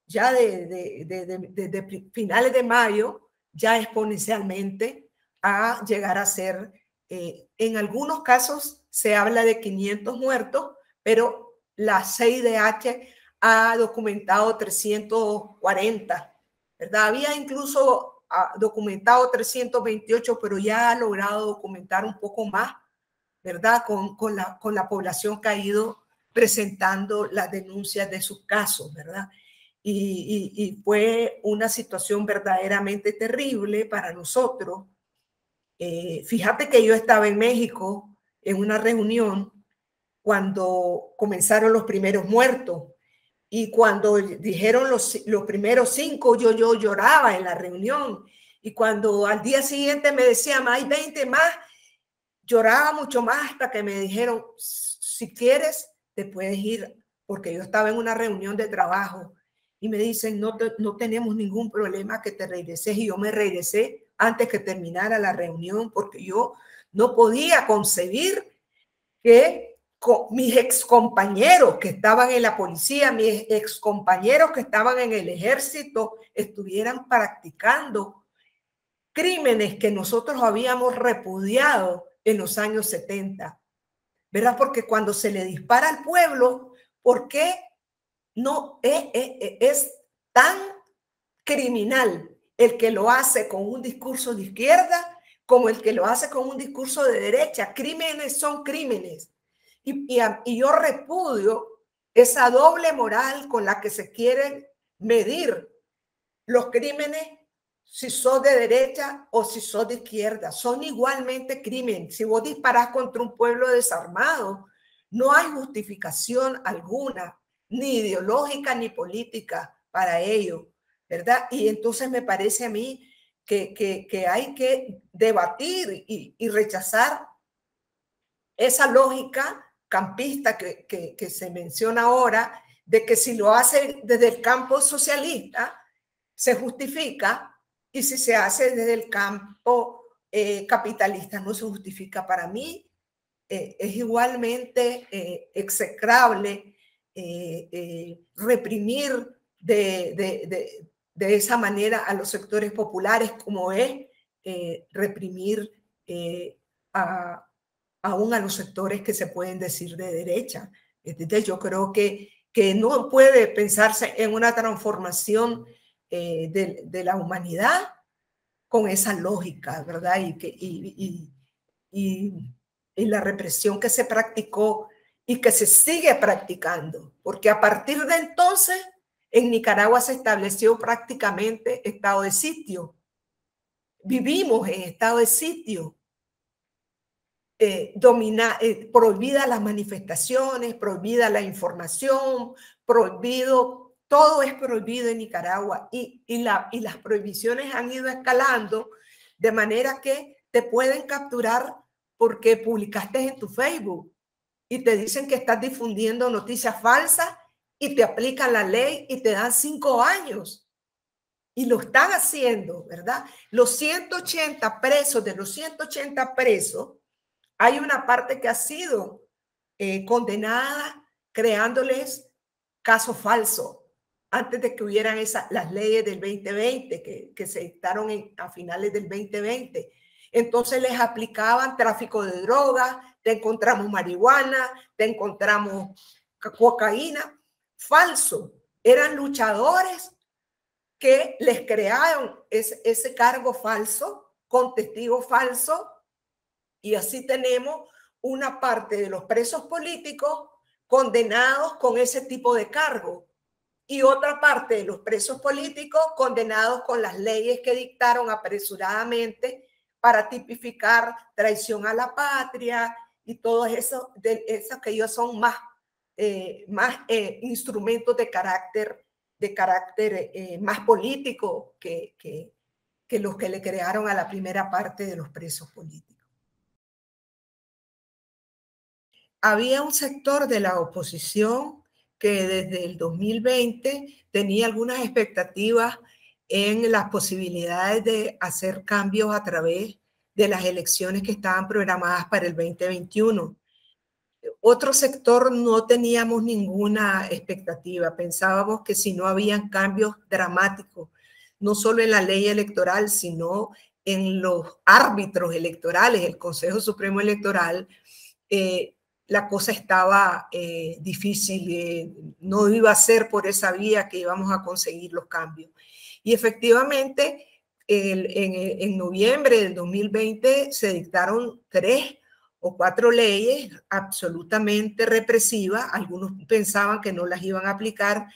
ya de, de, finales de mayo, ya exponencialmente, a llegar a ser, eh, en algunos casos se habla de 500 muertos, pero la CIDH ha documentado 340, ¿verdad? Había incluso ah, documentado 328, pero ya ha logrado documentar un poco más, ¿verdad? Con, con, la, con la población que ha ido presentando las denuncias de sus casos, ¿verdad? Y, y, fue una situación verdaderamente terrible para nosotros. Eh, fíjate que yo estaba en México en una reunión cuando comenzaron los primeros muertos y cuando dijeron los, los primeros cinco, yo, yo lloraba en la reunión. Y cuando al día siguiente me decían, hay 20 más, lloraba mucho más hasta que me dijeron, si quieres, te puedes ir, porque yo estaba en una reunión de trabajo y me dicen, no, no tenemos ningún problema que te regreses. Y yo me regresé antes que terminara la reunión porque yo no podía concebir que mis ex compañeros que estaban en la policía, mis ex compañeros que estaban en el ejército, estuvieran practicando crímenes que nosotros habíamos repudiado en los años 70. ¿verdad? Porque cuando se le dispara al pueblo, ¿por qué no es, es, tan criminal el que lo hace con un discurso de izquierda como el que lo hace con un discurso de derecha? Crímenes son crímenes. Y, yo repudio esa doble moral con la que se quieren medir los crímenes si sos de derecha o si sos de izquierda, son igualmente crimen. Si vos disparás contra un pueblo desarmado, no hay justificación alguna, ni ideológica ni política para ello, ¿verdad? Y entonces me parece a mí que, hay que debatir y, rechazar esa lógica campista que, se menciona ahora, de que si lo hace desde el campo socialista, se justifica y si se hace desde el campo eh, capitalista, no se justifica para mí. Eh, es igualmente eh, execrable reprimir de, esa manera a los sectores populares como es reprimir a, aún a los sectores que se pueden decir de derecha. Entonces, yo creo que, que no puede pensarse en una transformación eh, de, la humanidad con esa lógica, ¿verdad? Y, que, y, y, y, la represión que se practicó y que se sigue practicando, porque a partir de entonces en Nicaragua se estableció prácticamente estado de sitio. Vivimos en estado de sitio. Eh, eh, prohibida las manifestaciones, prohibida la información, prohibido todo es prohibido en Nicaragua y, y las prohibiciones han ido escalando de manera que te pueden capturar porque publicaste en tu Facebook y te dicen que estás difundiendo noticias falsas y te aplican la ley y te dan cinco años. Y lo están haciendo, ¿verdad? Los 180 presos, de los 180 presos, hay una parte que ha sido eh, condenada creándoles caso falso antes de que hubieran esas, las leyes del 2020 que, que se dictaron a finales del 2020. Entonces les aplicaban tráfico de drogas, te encontramos marihuana, te encontramos cocaína. Falso. Eran luchadores que les crearon ese, ese cargo falso con testigo falso y así tenemos una parte de los presos políticos condenados con ese tipo de cargo y otra parte de los presos políticos condenados con las leyes que dictaron apresuradamente para tipificar traición a la patria y todo eso, de, eso que ellos son más, eh, más eh, instrumentos de carácter, de carácter eh, más político que, que, que los que le crearon a la primera parte de los presos políticos. Había un sector de la oposición que desde el 2020 tenía algunas expectativas en las posibilidades de hacer cambios a través de las elecciones que estaban programadas para el 2021. Otro sector no teníamos ninguna expectativa. Pensábamos que si no habían cambios dramáticos, no solo en la ley electoral, sino en los árbitros electorales, el Consejo Supremo Electoral, eh, la cosa estaba eh, difícil, eh, no iba a ser por esa vía que íbamos a conseguir los cambios. Y efectivamente, en, noviembre del 2020 se dictaron tres o cuatro leyes absolutamente represivas. Algunos pensaban que no las iban a aplicar,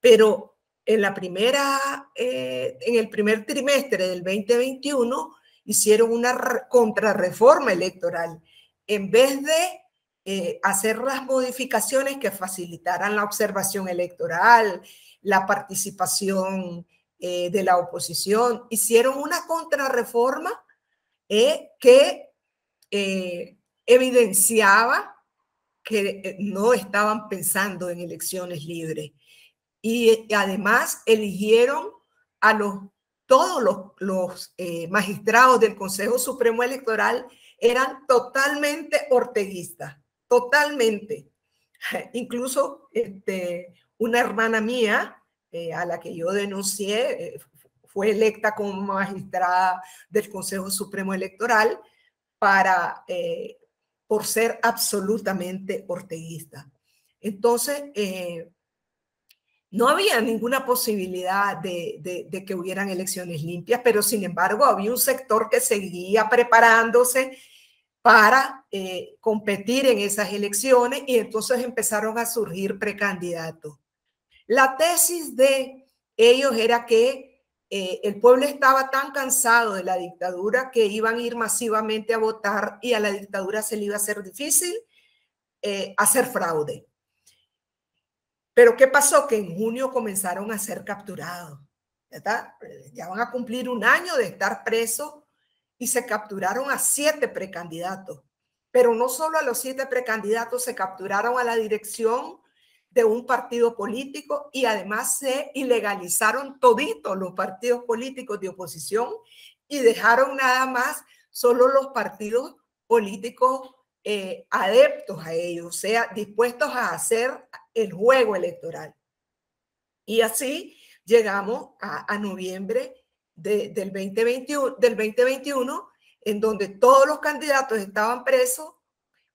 pero en la primera, eh, en el primer trimestre del 2021 hicieron una contrarreforma electoral. En vez de eh, hacer las modificaciones que facilitaran la observación electoral, la participación eh, de la oposición, hicieron una contrarreforma que evidenciaba que no estaban pensando en elecciones libres. Y además eligieron a los, todos los, los eh, magistrados del Consejo Supremo Electoral eran totalmente orteguistas, totalmente. [LAUGHS] Incluso este, una hermana mía, eh, a la que yo denuncié, eh, fue electa como magistrada del Consejo Supremo Electoral para, por ser absolutamente orteguista. Entonces, no había ninguna posibilidad de, que hubieran elecciones limpias, pero sin embargo había un sector que seguía preparándose para eh, competir en esas elecciones y entonces empezaron a surgir precandidatos. La tesis de ellos era que eh, el pueblo estaba tan cansado de la dictadura que iban a ir masivamente a votar y a la dictadura se le iba a hacer difícil eh, hacer fraude. Pero ¿qué pasó? Que en junio comenzaron a ser capturados. Ya van a cumplir un año de estar presos y se capturaron a siete precandidatos. Pero no solo a los siete precandidatos, se capturaron a la dirección de un partido político y además se ilegalizaron toditos los partidos políticos de oposición y dejaron nada más solo los partidos políticos eh, adeptos a ellos, o sea, dispuestos a hacer el juego electoral. Y así llegamos a, noviembre del, 2021, del 2021, en donde todos los candidatos estaban presos,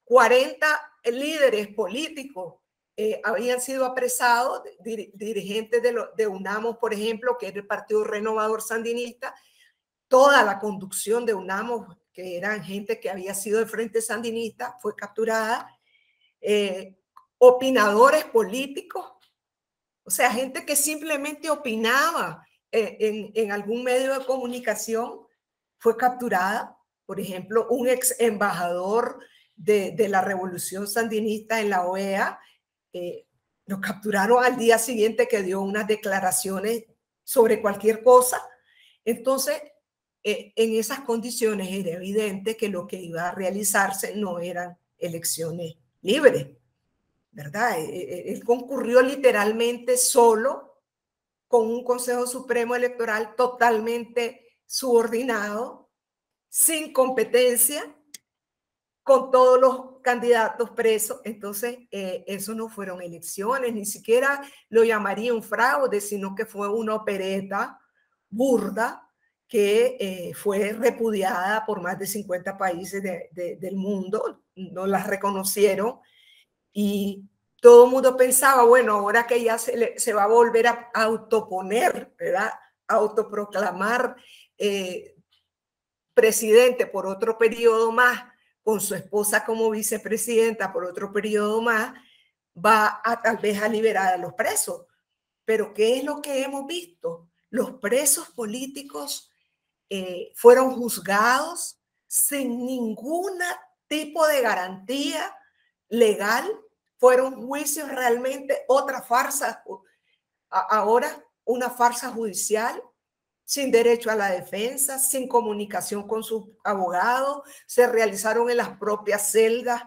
40 líderes políticos eh, habían sido apresados, dirigentes de, de UNAMOS, por ejemplo, que es el Partido Renovador Sandinista, toda la conducción de UNAMOS, que eran gente que había sido del Frente Sandinista, fue capturada. Eh, opinadores políticos, o sea, gente que simplemente opinaba en, en, algún medio de comunicación, fue capturada. Por ejemplo, un ex embajador de, de la revolución sandinista en la OEA, eh, lo capturaron al día siguiente que dio unas declaraciones sobre cualquier cosa. Entonces, eh, en esas condiciones era evidente que lo que iba a realizarse no eran elecciones libres. ¿verdad? E, e, él concurrió literalmente solo con un Consejo Supremo Electoral totalmente subordinado, sin competencia, con todos los candidatos presos. Entonces, eh, eso no fueron elecciones, ni siquiera lo llamaría un fraude, sino que fue una opereta burda que eh, fue repudiada por más de 50 países del mundo, no las reconocieron y todo el mundo pensaba, bueno, ahora que ya se, se va a volver a autoponer, ¿verdad? Autoproclamar eh, presidente por otro periodo más, con su esposa como vicepresidenta por otro periodo más, va a tal vez a liberar a los presos. Pero ¿qué es lo que hemos visto? Los presos políticos eh, fueron juzgados sin ningún tipo de garantía legal, fueron juicios realmente otra farsa, ahora una farsa judicial, sin derecho a la defensa, sin comunicación con sus abogados, se realizaron en las propias celdas,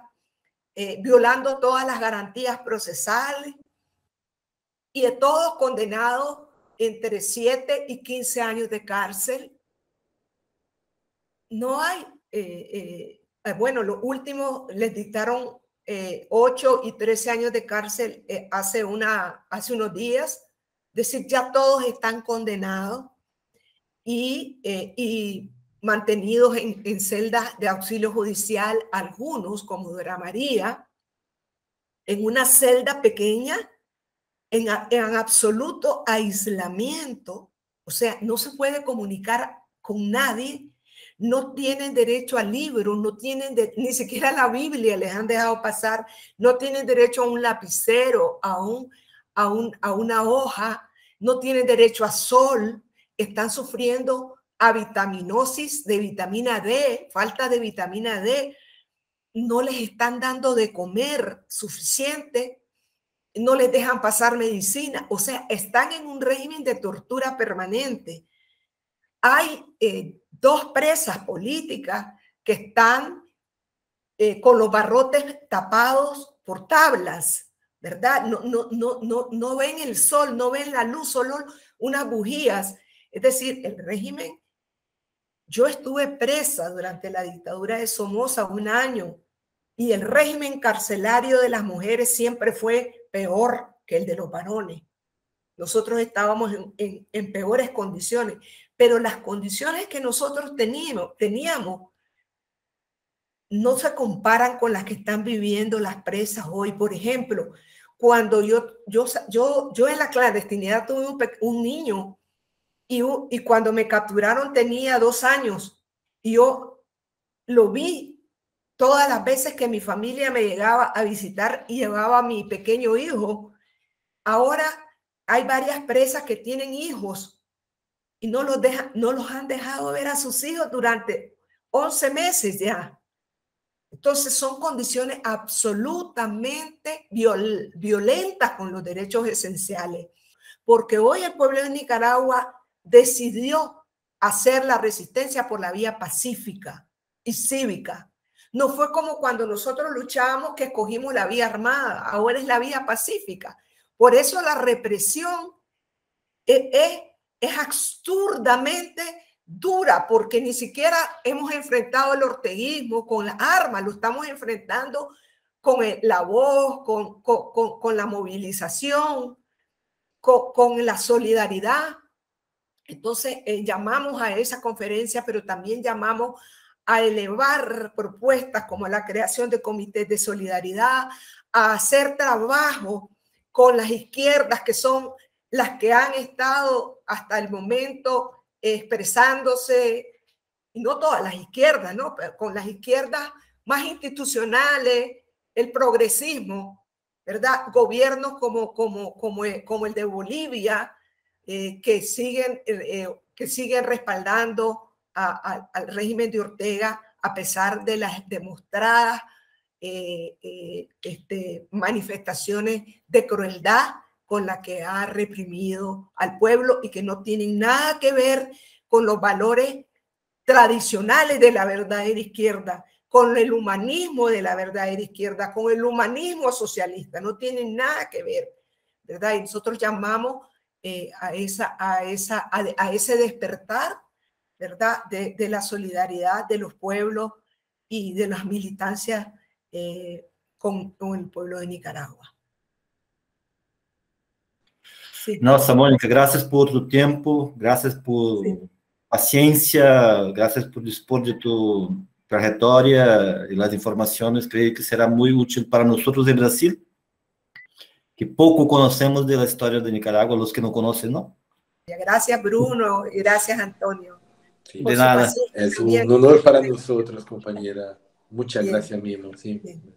eh, violando todas las garantías procesales y de todos condenados entre 7 y 15 años de cárcel. No hay eh, eh, bueno, los últimos les dictaron 8 y 13 años de cárcel hace, una, hace unos días, decir, ya todos están condenados y, y mantenidos en, en, celdas de auxilio judicial, algunos, como Dora María, en una celda pequeña, en, en absoluto aislamiento, o sea, no se puede comunicar con nadie, no tienen derecho al libro, no tienen ni siquiera la Biblia les han dejado pasar, no tienen derecho a un lapicero, a, un, a, un, a una hoja, no tienen derecho a sol, están sufriendo vitaminosis de vitamina D, falta de vitamina D, no les están dando de comer suficiente, no les dejan pasar medicina, o sea, están en un régimen de tortura permanente. Hay eh, dos presas políticas que están eh, con los barrotes tapados por tablas, ¿verdad? No, no, no, no, no ven el sol, no ven la luz, solo unas bujías. Es decir, el régimen yo estuve presa durante la dictadura de Somoza un año y el régimen carcelario de las mujeres siempre fue peor que el de los varones. Nosotros estábamos en, peores condiciones, pero las condiciones que nosotros teníamos, no se comparan con las que están viviendo las presas hoy. Por ejemplo, cuando yo, yo, yo, yo en la clandestinidad tuve un, niño y, cuando me capturaron tenía dos años y yo lo vi todas las veces que mi familia me llegaba a visitar y llevaba a mi pequeño hijo. Ahora hay varias presas que tienen hijos y no los, dejan, no los han dejado ver a sus hijos durante 11 meses ya. Entonces son condiciones absolutamente violentas con los derechos esenciales, porque hoy el pueblo de Nicaragua decidió hacer la resistencia por la vía pacífica y cívica. No fue como cuando nosotros luchábamos que escogimos la vía armada, ahora es la vía pacífica. Por eso la represión es, es, absurdamente dura, porque ni siquiera hemos enfrentado el orteguismo con las armas, lo estamos enfrentando con la voz, con, con, la movilización, con, con la solidaridad. Entonces, eh, llamamos a esa conferencia, pero también llamamos a elevar propuestas como la creación de comités de solidaridad, a hacer trabajo con las izquierdas, que son las que han estado hasta el momento expresándose, no todas las izquierdas, ¿no? Con las izquierdas más institucionales, el progresismo, ¿verdad? Gobiernos como, como, como, como el de Bolivia, eh, que, siguen, eh, eh, que siguen respaldando al régimen de Ortega a pesar de las demostradas este, manifestaciones de crueldad con la que ha reprimido al pueblo y que no tienen nada que ver con los valores tradicionales de la verdadera izquierda, con el humanismo de la verdadera izquierda, con el humanismo socialista, no tienen nada que ver, ¿verdad? Y nosotros llamamos eh, a, esa, a, esa, a, ese despertar, ¿verdad? De, de, la solidaridad de los pueblos y de las militancias eh, con, con, el pueblo de Nicaragua. Sí. Nossa, Mônica, gracias por tu tiempo, gracias por sí. paciencia, gracias por dispor de tu trayectoria y las informaciones. Creo que será muy útil para nosotros en Brasil que pouco conhecemos da história de Nicarágua, os que não conhecem, não. Gracias, Bruno, e gracias, Antonio. Sí, de nada. É um honor para nós, companheira. Muchas Bien. gracias, Mimo. Sí. Bien.